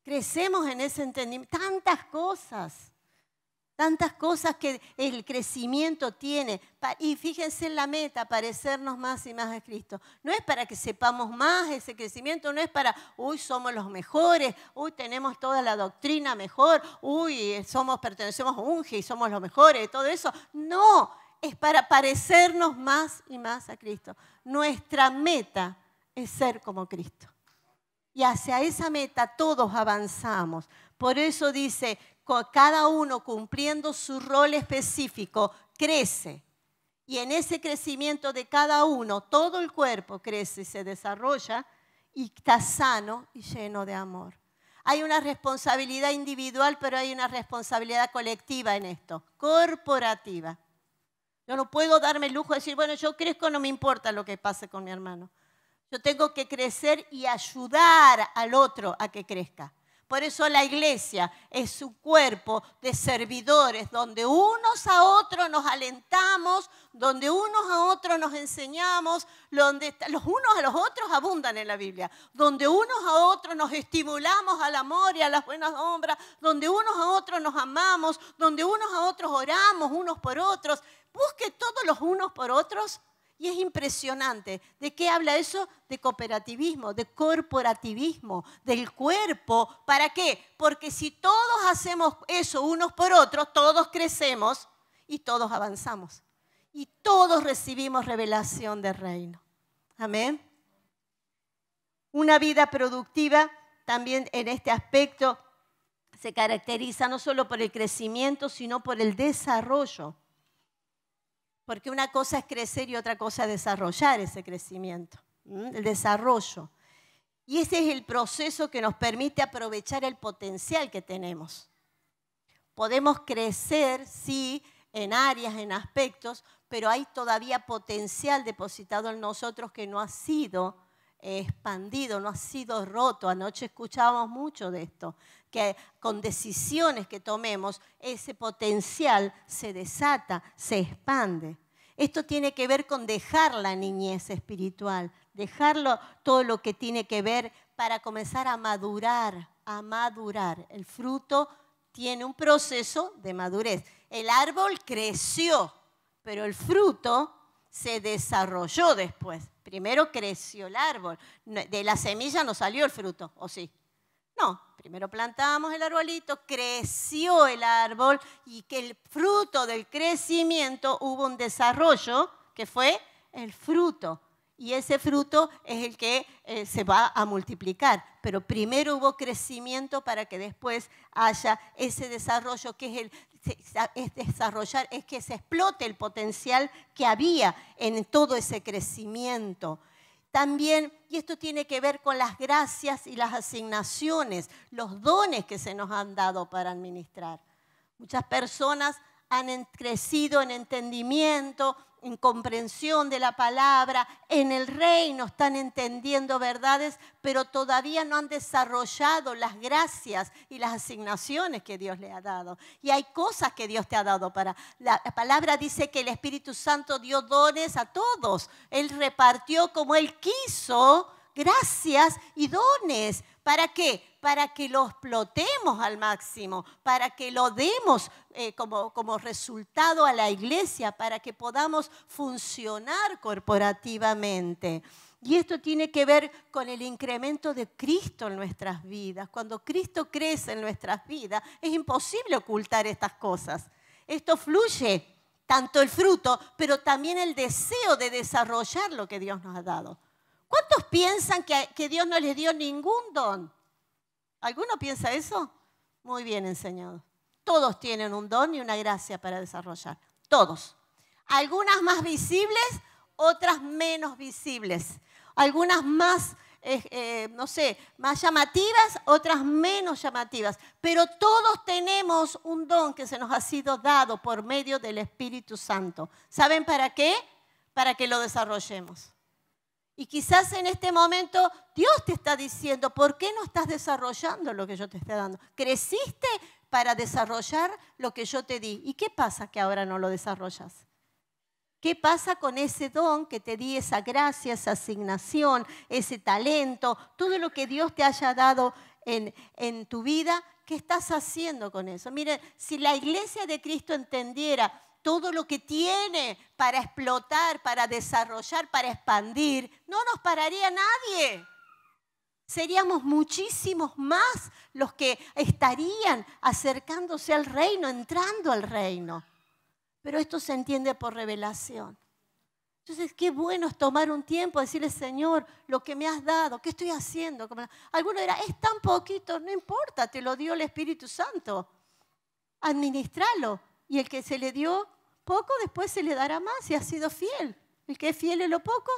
Crecemos en ese entendimiento. Tantas cosas Tantas cosas que el crecimiento tiene. Y fíjense en la meta, parecernos más y más a Cristo. No es para que sepamos más ese crecimiento, no es para, uy, somos los mejores, uy, tenemos toda la doctrina mejor, uy, somos, pertenecemos a UNGE y somos los mejores, todo eso. No, es para parecernos más y más a Cristo. Nuestra meta es ser como Cristo. Y hacia esa meta todos avanzamos. Por eso dice, cada uno cumpliendo su rol específico, crece. Y en ese crecimiento de cada uno, todo el cuerpo crece y se desarrolla y está sano y lleno de amor. Hay una responsabilidad individual, pero hay una responsabilidad colectiva en esto, corporativa. Yo no puedo darme el lujo de decir, bueno, yo crezco, no me importa lo que pase con mi hermano. Yo tengo que crecer y ayudar al otro a que crezca. Por eso la iglesia es su cuerpo de servidores, donde unos a otros nos alentamos, donde unos a otros nos enseñamos, donde los unos a los otros abundan en la Biblia, donde unos a otros nos estimulamos al amor y a las buenas obras, donde unos a otros nos amamos, donde unos a otros oramos unos por otros. Busque todos los unos por otros Y es impresionante. ¿De qué habla eso? De cooperativismo, de corporativismo, del cuerpo. ¿Para qué? Porque si todos hacemos eso unos por otros, todos crecemos y todos avanzamos. Y todos recibimos revelación del reino. Amén. Una vida productiva también en este aspecto se caracteriza no solo por el crecimiento, sino por el desarrollo. Porque una cosa es crecer y otra cosa es desarrollar ese crecimiento, el desarrollo. Y ese es el proceso que nos permite aprovechar el potencial que tenemos. Podemos crecer, sí, en áreas, en aspectos, pero hay todavía potencial depositado en nosotros que no ha sido expandido, no ha sido roto. Anoche escuchábamos mucho de esto, que con decisiones que tomemos, ese potencial se desata, se expande. Esto tiene que ver con dejar la niñez espiritual, dejarlo todo lo que tiene que ver para comenzar a madurar, a madurar. El fruto tiene un proceso de madurez. El árbol creció, pero el fruto se desarrolló después. Primero creció el árbol. De la semilla no salió el fruto, ¿o sí? No, primero plantamos el arbolito, creció el árbol y que el fruto del crecimiento hubo un desarrollo que fue el fruto. Y ese fruto es el que eh, se va a multiplicar. Pero primero hubo crecimiento para que después haya ese desarrollo que es el es desarrollar, es que se explote el potencial que había en todo ese crecimiento. También, y esto tiene que ver con las gracias y las asignaciones, los dones que se nos han dado para administrar. Muchas personas han crecido en entendimiento, en comprensión de la palabra, en el reino están entendiendo verdades, pero todavía no han desarrollado las gracias y las asignaciones que Dios le ha dado. Y hay cosas que Dios te ha dado para... La palabra dice que el Espíritu Santo dio dones a todos. Él repartió como Él quiso gracias y dones. ¿Para qué? Para que lo explotemos al máximo, para que lo demos eh, como, como resultado a la iglesia, para que podamos funcionar corporativamente. Y esto tiene que ver con el incremento de Cristo en nuestras vidas. Cuando Cristo crece en nuestras vidas, es imposible ocultar estas cosas. Esto fluye, tanto el fruto, pero también el deseo de desarrollar lo que Dios nos ha dado. ¿Cuántos piensan que, Dios no les dio ningún don? ¿Alguno piensa eso? Muy bien enseñado. Todos tienen un don y una gracia para desarrollar. Todos. Algunas más visibles, otras menos visibles. Algunas más, eh, eh, no sé, más llamativas, otras menos llamativas. Pero todos tenemos un don que se nos ha sido dado por medio del Espíritu Santo. ¿Saben para qué? Para que lo desarrollemos. Y quizás en este momento Dios te está diciendo, ¿por qué no estás desarrollando lo que yo te estoy dando? Creciste para desarrollar lo que yo te di. ¿Y qué pasa que ahora no lo desarrollas? ¿Qué pasa con ese don que te di, esa gracia, esa asignación, ese talento, todo lo que Dios te haya dado en, en tu vida? ¿Qué estás haciendo con eso? Miren, si la iglesia de Cristo entendiera todo lo que tiene para explotar, para desarrollar, para expandir, no nos pararía nadie. Seríamos muchísimos más los que estarían acercándose al reino, entrando al reino. Pero esto se entiende por revelación. Entonces, qué bueno es tomar un tiempo, decirle, Señor, lo que me has dado, ¿qué estoy haciendo? Alguno dirá, es tan poquito, no importa, te lo dio el Espíritu Santo. Administralo. Y el que se le dio poco, después se le dará más si ha sido fiel. El que es fiel en lo poco,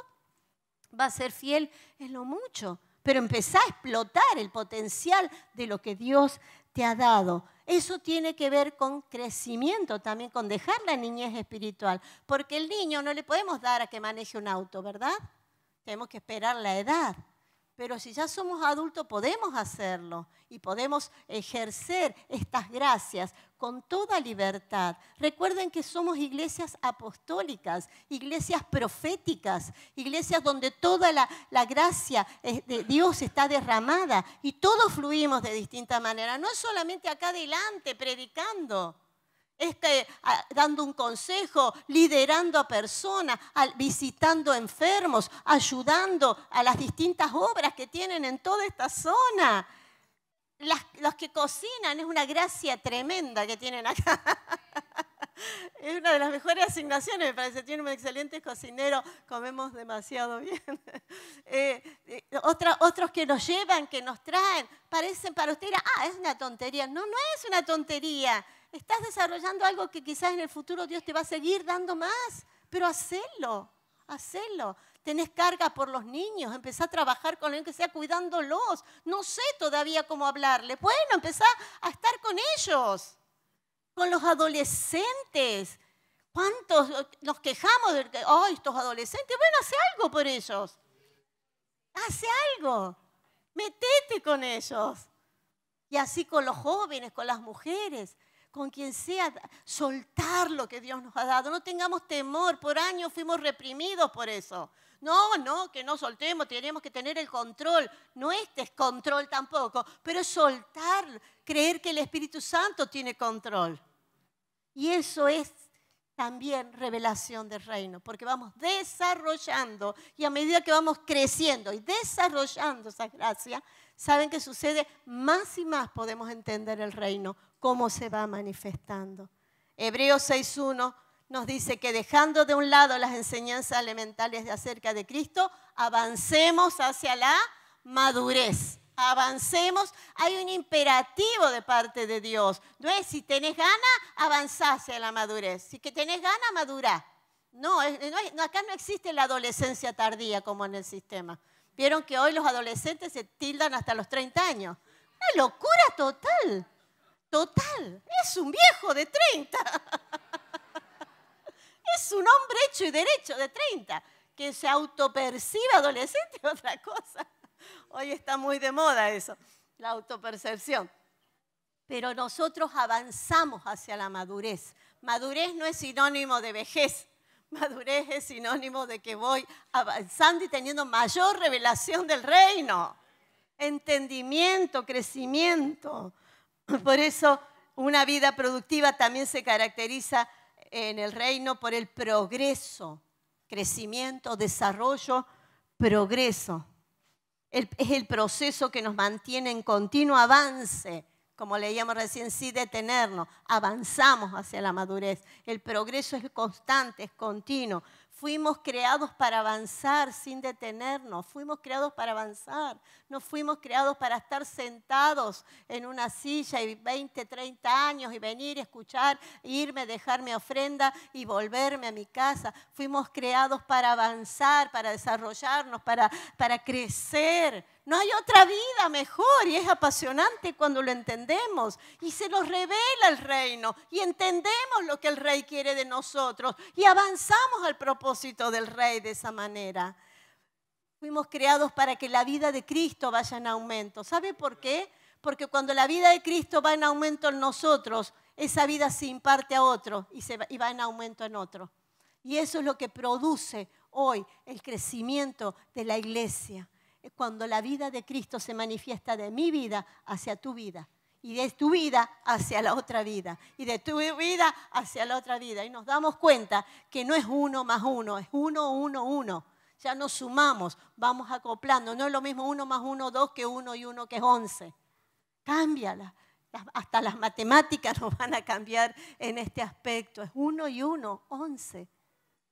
va a ser fiel en lo mucho. Pero empezá a explotar el potencial de lo que Dios te ha dado. Eso tiene que ver con crecimiento, también con dejar la niñez espiritual. Porque el niño no le podemos dar a que maneje un auto, ¿verdad? Tenemos que esperar la edad. Pero si ya somos adultos podemos hacerlo y podemos ejercer estas gracias con toda libertad. Recuerden que somos iglesias apostólicas, iglesias proféticas, iglesias donde toda la, gracia de Dios está derramada y todos fluimos de distinta manera. No es solamente acá adelante predicando. Este, dando un consejo, liderando a personas, visitando enfermos, ayudando a las distintas obras que tienen en toda esta zona. los que cocinan es una gracia tremenda que tienen acá. Es una de las mejores asignaciones, me parece. Tiene un excelente cocinero, comemos demasiado bien. Eh, eh, otros que nos llevan, que nos traen, parecen para usted, ah, es una tontería. No, no es una tontería. Estás desarrollando algo que quizás en el futuro Dios te va a seguir dando más, pero hacelo, hacelo. Tenés carga por los niños, empezá a trabajar con ellos, que sea cuidándolos. No sé todavía cómo hablarle. Bueno, empezá a estar con ellos con los adolescentes. ¿Cuántos nos quejamos de que, oh, estos adolescentes? Bueno, hace algo por ellos. Hace algo. Metete con ellos. Y así con los jóvenes, con las mujeres, con quien sea, soltar lo que Dios nos ha dado. No tengamos temor. Por años fuimos reprimidos por eso. No, no, que no soltemos, tenemos que tener el control. No este es control tampoco, pero es soltar, creer que el Espíritu Santo tiene control. Y eso es también revelación del reino, porque vamos desarrollando y a medida que vamos creciendo y desarrollando esa gracia, saben que sucede más y más podemos entender el reino, cómo se va manifestando. Hebreos 6.1 nos dice que dejando de un lado las enseñanzas elementales de acerca de Cristo, avancemos hacia la madurez avancemos, hay un imperativo de parte de Dios. No es si tenés gana, avanzá hacia la madurez. Si que tenés gana, madurá. No, acá no existe la adolescencia tardía como en el sistema. Vieron que hoy los adolescentes se tildan hasta los 30 años. Una locura total. Total. Es un viejo de 30. es un hombre hecho y derecho de 30. Que se autopercibe adolescente es otra cosa. Hoy está muy de moda eso, la autopercepción. Pero nosotros avanzamos hacia la madurez. Madurez no es sinónimo de vejez. Madurez es sinónimo de que voy avanzando y teniendo mayor revelación del reino. Entendimiento, crecimiento. Por eso una vida productiva también se caracteriza en el reino por el progreso, crecimiento, desarrollo, progreso es el proceso que nos mantiene en continuo avance, como leíamos recién, sin detenernos. Avanzamos hacia la madurez. El progreso es constante, es continuo. Fuimos creados para avanzar sin detenernos. Fuimos creados para avanzar. No fuimos creados para estar sentados en una silla y 20, 30 años y venir, escuchar, irme, dejar mi ofrenda y volverme a mi casa. Fuimos creados para avanzar, para desarrollarnos, para, para crecer no hay otra vida mejor y es apasionante cuando lo entendemos y se nos revela el reino y entendemos lo que el rey quiere de nosotros y avanzamos al propósito del rey de esa manera. Fuimos creados para que la vida de Cristo vaya en aumento. ¿Sabe por qué? Porque cuando la vida de Cristo va en aumento en nosotros, esa vida se imparte a otro y, se va, va en aumento en otro. Y eso es lo que produce hoy el crecimiento de la iglesia cuando la vida de Cristo se manifiesta de mi vida hacia tu vida y de tu vida hacia la otra vida y de tu vida hacia la otra vida. Y nos damos cuenta que no es uno más uno, es uno, uno, uno. Ya nos sumamos, vamos acoplando. No es lo mismo uno más uno, dos que uno y uno que es once. Cámbiala. Hasta las matemáticas nos van a cambiar en este aspecto. Es uno y uno, once.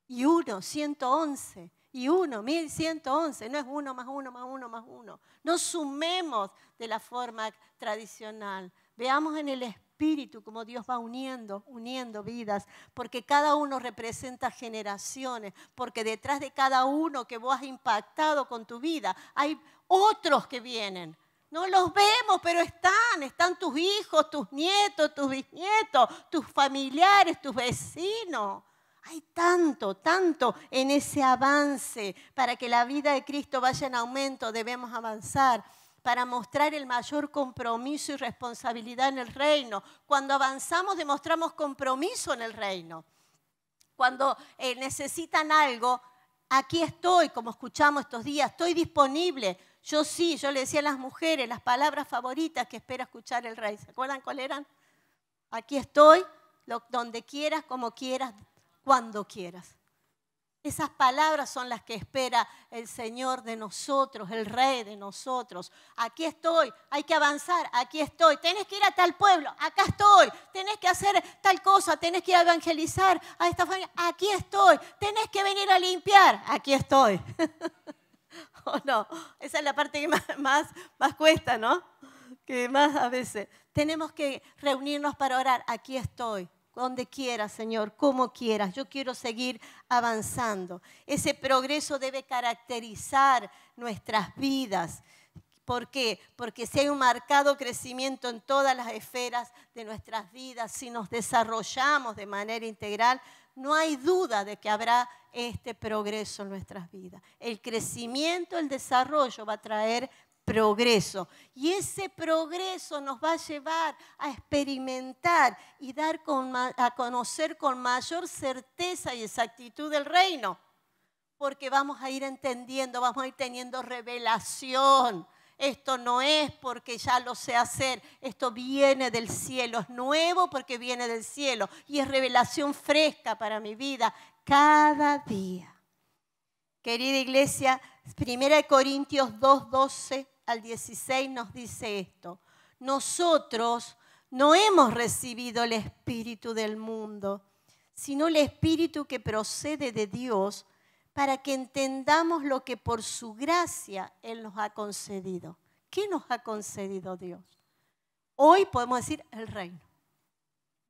Y uno, ciento once y 1, 1111, no es uno más uno más uno más uno. No sumemos de la forma tradicional. Veamos en el espíritu cómo Dios va uniendo, uniendo vidas, porque cada uno representa generaciones, porque detrás de cada uno que vos has impactado con tu vida, hay otros que vienen. No los vemos, pero están, están tus hijos, tus nietos, tus bisnietos, tus familiares, tus vecinos. Hay tanto, tanto en ese avance. Para que la vida de Cristo vaya en aumento, debemos avanzar para mostrar el mayor compromiso y responsabilidad en el reino. Cuando avanzamos demostramos compromiso en el reino. Cuando eh, necesitan algo, aquí estoy, como escuchamos estos días, estoy disponible. Yo sí, yo le decía a las mujeres las palabras favoritas que espera escuchar el rey. ¿Se acuerdan cuáles eran? Aquí estoy, donde quieras, como quieras, cuando quieras. Esas palabras son las que espera el Señor de nosotros, el Rey de nosotros. Aquí estoy, hay que avanzar, aquí estoy. Tenés que ir a tal pueblo, acá estoy. Tenés que hacer tal cosa, tenés que evangelizar a esta familia, aquí estoy. Tenés que venir a limpiar, aquí estoy. ¿O no? Esa es la parte que más, más cuesta, ¿no? Que más a veces. Tenemos que reunirnos para orar, aquí estoy donde quieras, Señor, como quieras. Yo quiero seguir avanzando. Ese progreso debe caracterizar nuestras vidas. ¿Por qué? Porque si hay un marcado crecimiento en todas las esferas de nuestras vidas, si nos desarrollamos de manera integral, no hay duda de que habrá este progreso en nuestras vidas. El crecimiento, el desarrollo va a traer progreso. Y ese progreso nos va a llevar a experimentar y dar a conocer con mayor certeza y exactitud el reino. Porque vamos a ir entendiendo, vamos a ir teniendo revelación. Esto no es porque ya lo sé hacer, esto viene del cielo, es nuevo porque viene del cielo y es revelación fresca para mi vida cada día. Querida iglesia, 1 Corintios 2, 12 al 16 nos dice esto. Nosotros no hemos recibido el espíritu del mundo, sino el espíritu que procede de Dios para que entendamos lo que por su gracia Él nos ha concedido. ¿Qué nos ha concedido Dios? Hoy podemos decir el reino,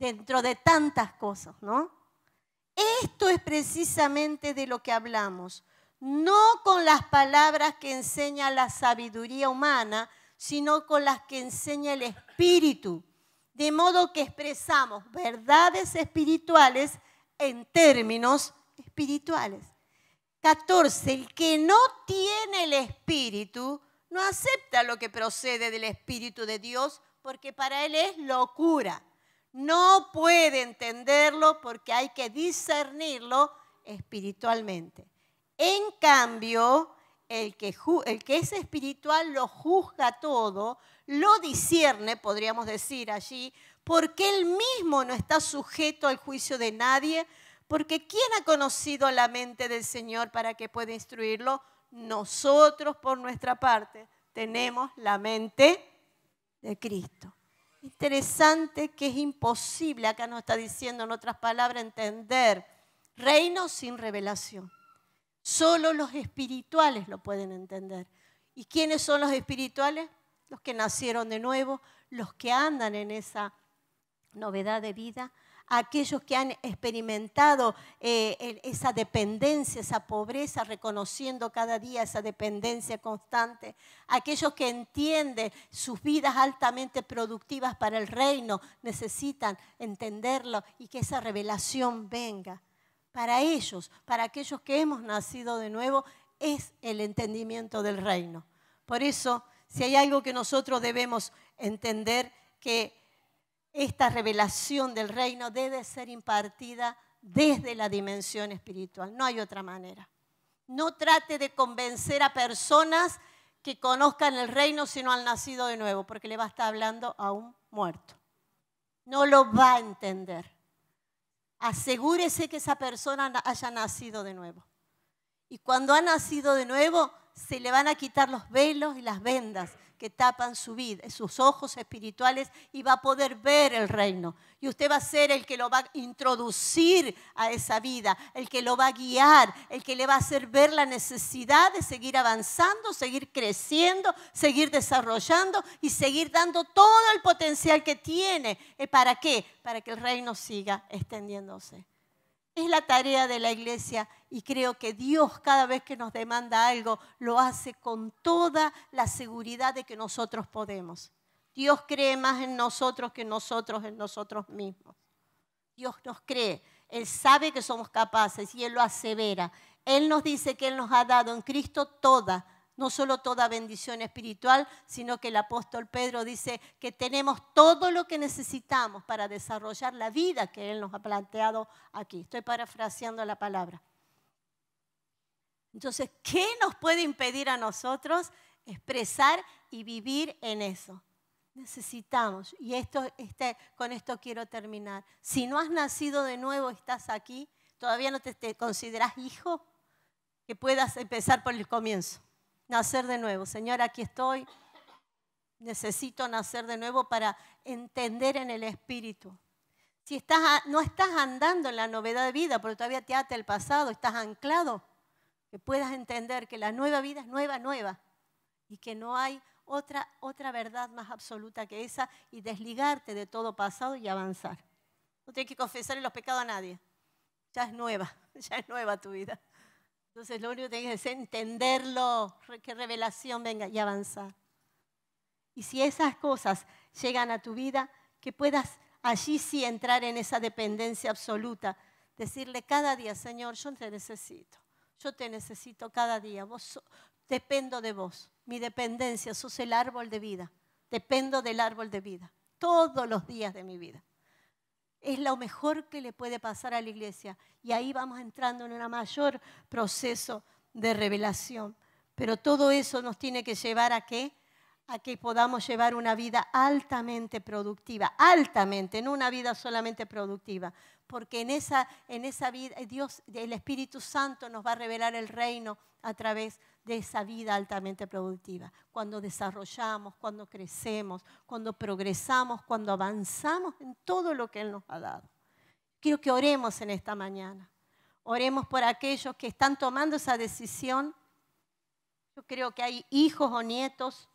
dentro de tantas cosas, ¿no? Esto es precisamente de lo que hablamos no con las palabras que enseña la sabiduría humana, sino con las que enseña el Espíritu. De modo que expresamos verdades espirituales en términos espirituales. 14. El que no tiene el Espíritu no acepta lo que procede del Espíritu de Dios porque para él es locura. No puede entenderlo porque hay que discernirlo espiritualmente. En cambio, el que, es espiritual lo juzga todo, lo discierne, podríamos decir allí, porque él mismo no está sujeto al juicio de nadie, porque ¿quién ha conocido la mente del Señor para que pueda instruirlo? Nosotros, por nuestra parte, tenemos la mente de Cristo. Interesante que es imposible, acá nos está diciendo en otras palabras, entender reino sin revelación. Solo los espirituales lo pueden entender. ¿Y quiénes son los espirituales? Los que nacieron de nuevo, los que andan en esa novedad de vida, aquellos que han experimentado eh, esa dependencia, esa pobreza, reconociendo cada día esa dependencia constante, aquellos que entienden sus vidas altamente productivas para el reino, necesitan entenderlo y que esa revelación venga para ellos, para aquellos que hemos nacido de nuevo, es el entendimiento del reino. Por eso, si hay algo que nosotros debemos entender, que esta revelación del reino debe ser impartida desde la dimensión espiritual. No hay otra manera. No trate de convencer a personas que conozcan el reino si no han nacido de nuevo, porque le va a estar hablando a un muerto. No lo va a entender asegúrese que esa persona haya nacido de nuevo. Y cuando ha nacido de nuevo, se le van a quitar los velos y las vendas que tapan su vida, sus ojos espirituales y va a poder ver el reino. Y usted va a ser el que lo va a introducir a esa vida, el que lo va a guiar, el que le va a hacer ver la necesidad de seguir avanzando, seguir creciendo, seguir desarrollando y seguir dando todo el potencial que tiene. Eh, ¿Para qué? Para que el reino siga extendiéndose. Es la tarea de la iglesia y creo que Dios cada vez que nos demanda algo lo hace con toda la seguridad de que nosotros podemos. Dios cree más en nosotros que nosotros en nosotros mismos. Dios nos cree. Él sabe que somos capaces y Él lo asevera. Él nos dice que Él nos ha dado en Cristo toda no solo toda bendición espiritual, sino que el apóstol Pedro dice que tenemos todo lo que necesitamos para desarrollar la vida que Él nos ha planteado aquí. Estoy parafraseando la palabra. Entonces, ¿qué nos puede impedir a nosotros expresar y vivir en eso? necesitamos, y esto, este, con esto quiero terminar, si no has nacido de nuevo, estás aquí, todavía no te, te consideras hijo, que puedas empezar por el comienzo, nacer de nuevo. Señor, aquí estoy, necesito nacer de nuevo para entender en el Espíritu. Si estás, no estás andando en la novedad de vida, porque todavía te ata el pasado, estás anclado, que puedas entender que la nueva vida es nueva, nueva, y que no hay otra, otra verdad más absoluta que esa, y desligarte de todo pasado y avanzar. No tienes que confesarle los pecados a nadie. Ya es nueva, ya es nueva tu vida. Entonces lo único que tienes que es entenderlo, que revelación venga y avanzar. Y si esas cosas llegan a tu vida, que puedas allí sí entrar en esa dependencia absoluta, decirle cada día, Señor, yo te necesito, yo te necesito cada día, dependo de vos, mi dependencia, sos el árbol de vida, dependo del árbol de vida, todos los días de mi vida es lo mejor que le puede pasar a la iglesia. Y ahí vamos entrando en un mayor proceso de revelación. Pero todo eso nos tiene que llevar a qué? A que podamos llevar una vida altamente productiva, altamente, no una vida solamente productiva, porque en esa, en esa vida Dios, el Espíritu Santo nos va a revelar el reino a través de esa vida altamente productiva. Cuando desarrollamos, cuando crecemos, cuando progresamos, cuando avanzamos en todo lo que Él nos ha dado. Quiero que oremos en esta mañana. Oremos por aquellos que están tomando esa decisión. Yo creo que hay hijos o nietos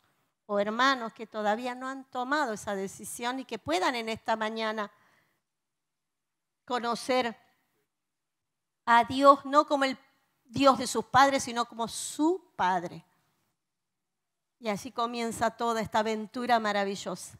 o hermanos que todavía no han tomado esa decisión y que puedan en esta mañana conocer a Dios no como el Dios de sus padres, sino como su Padre. Y así comienza toda esta aventura maravillosa.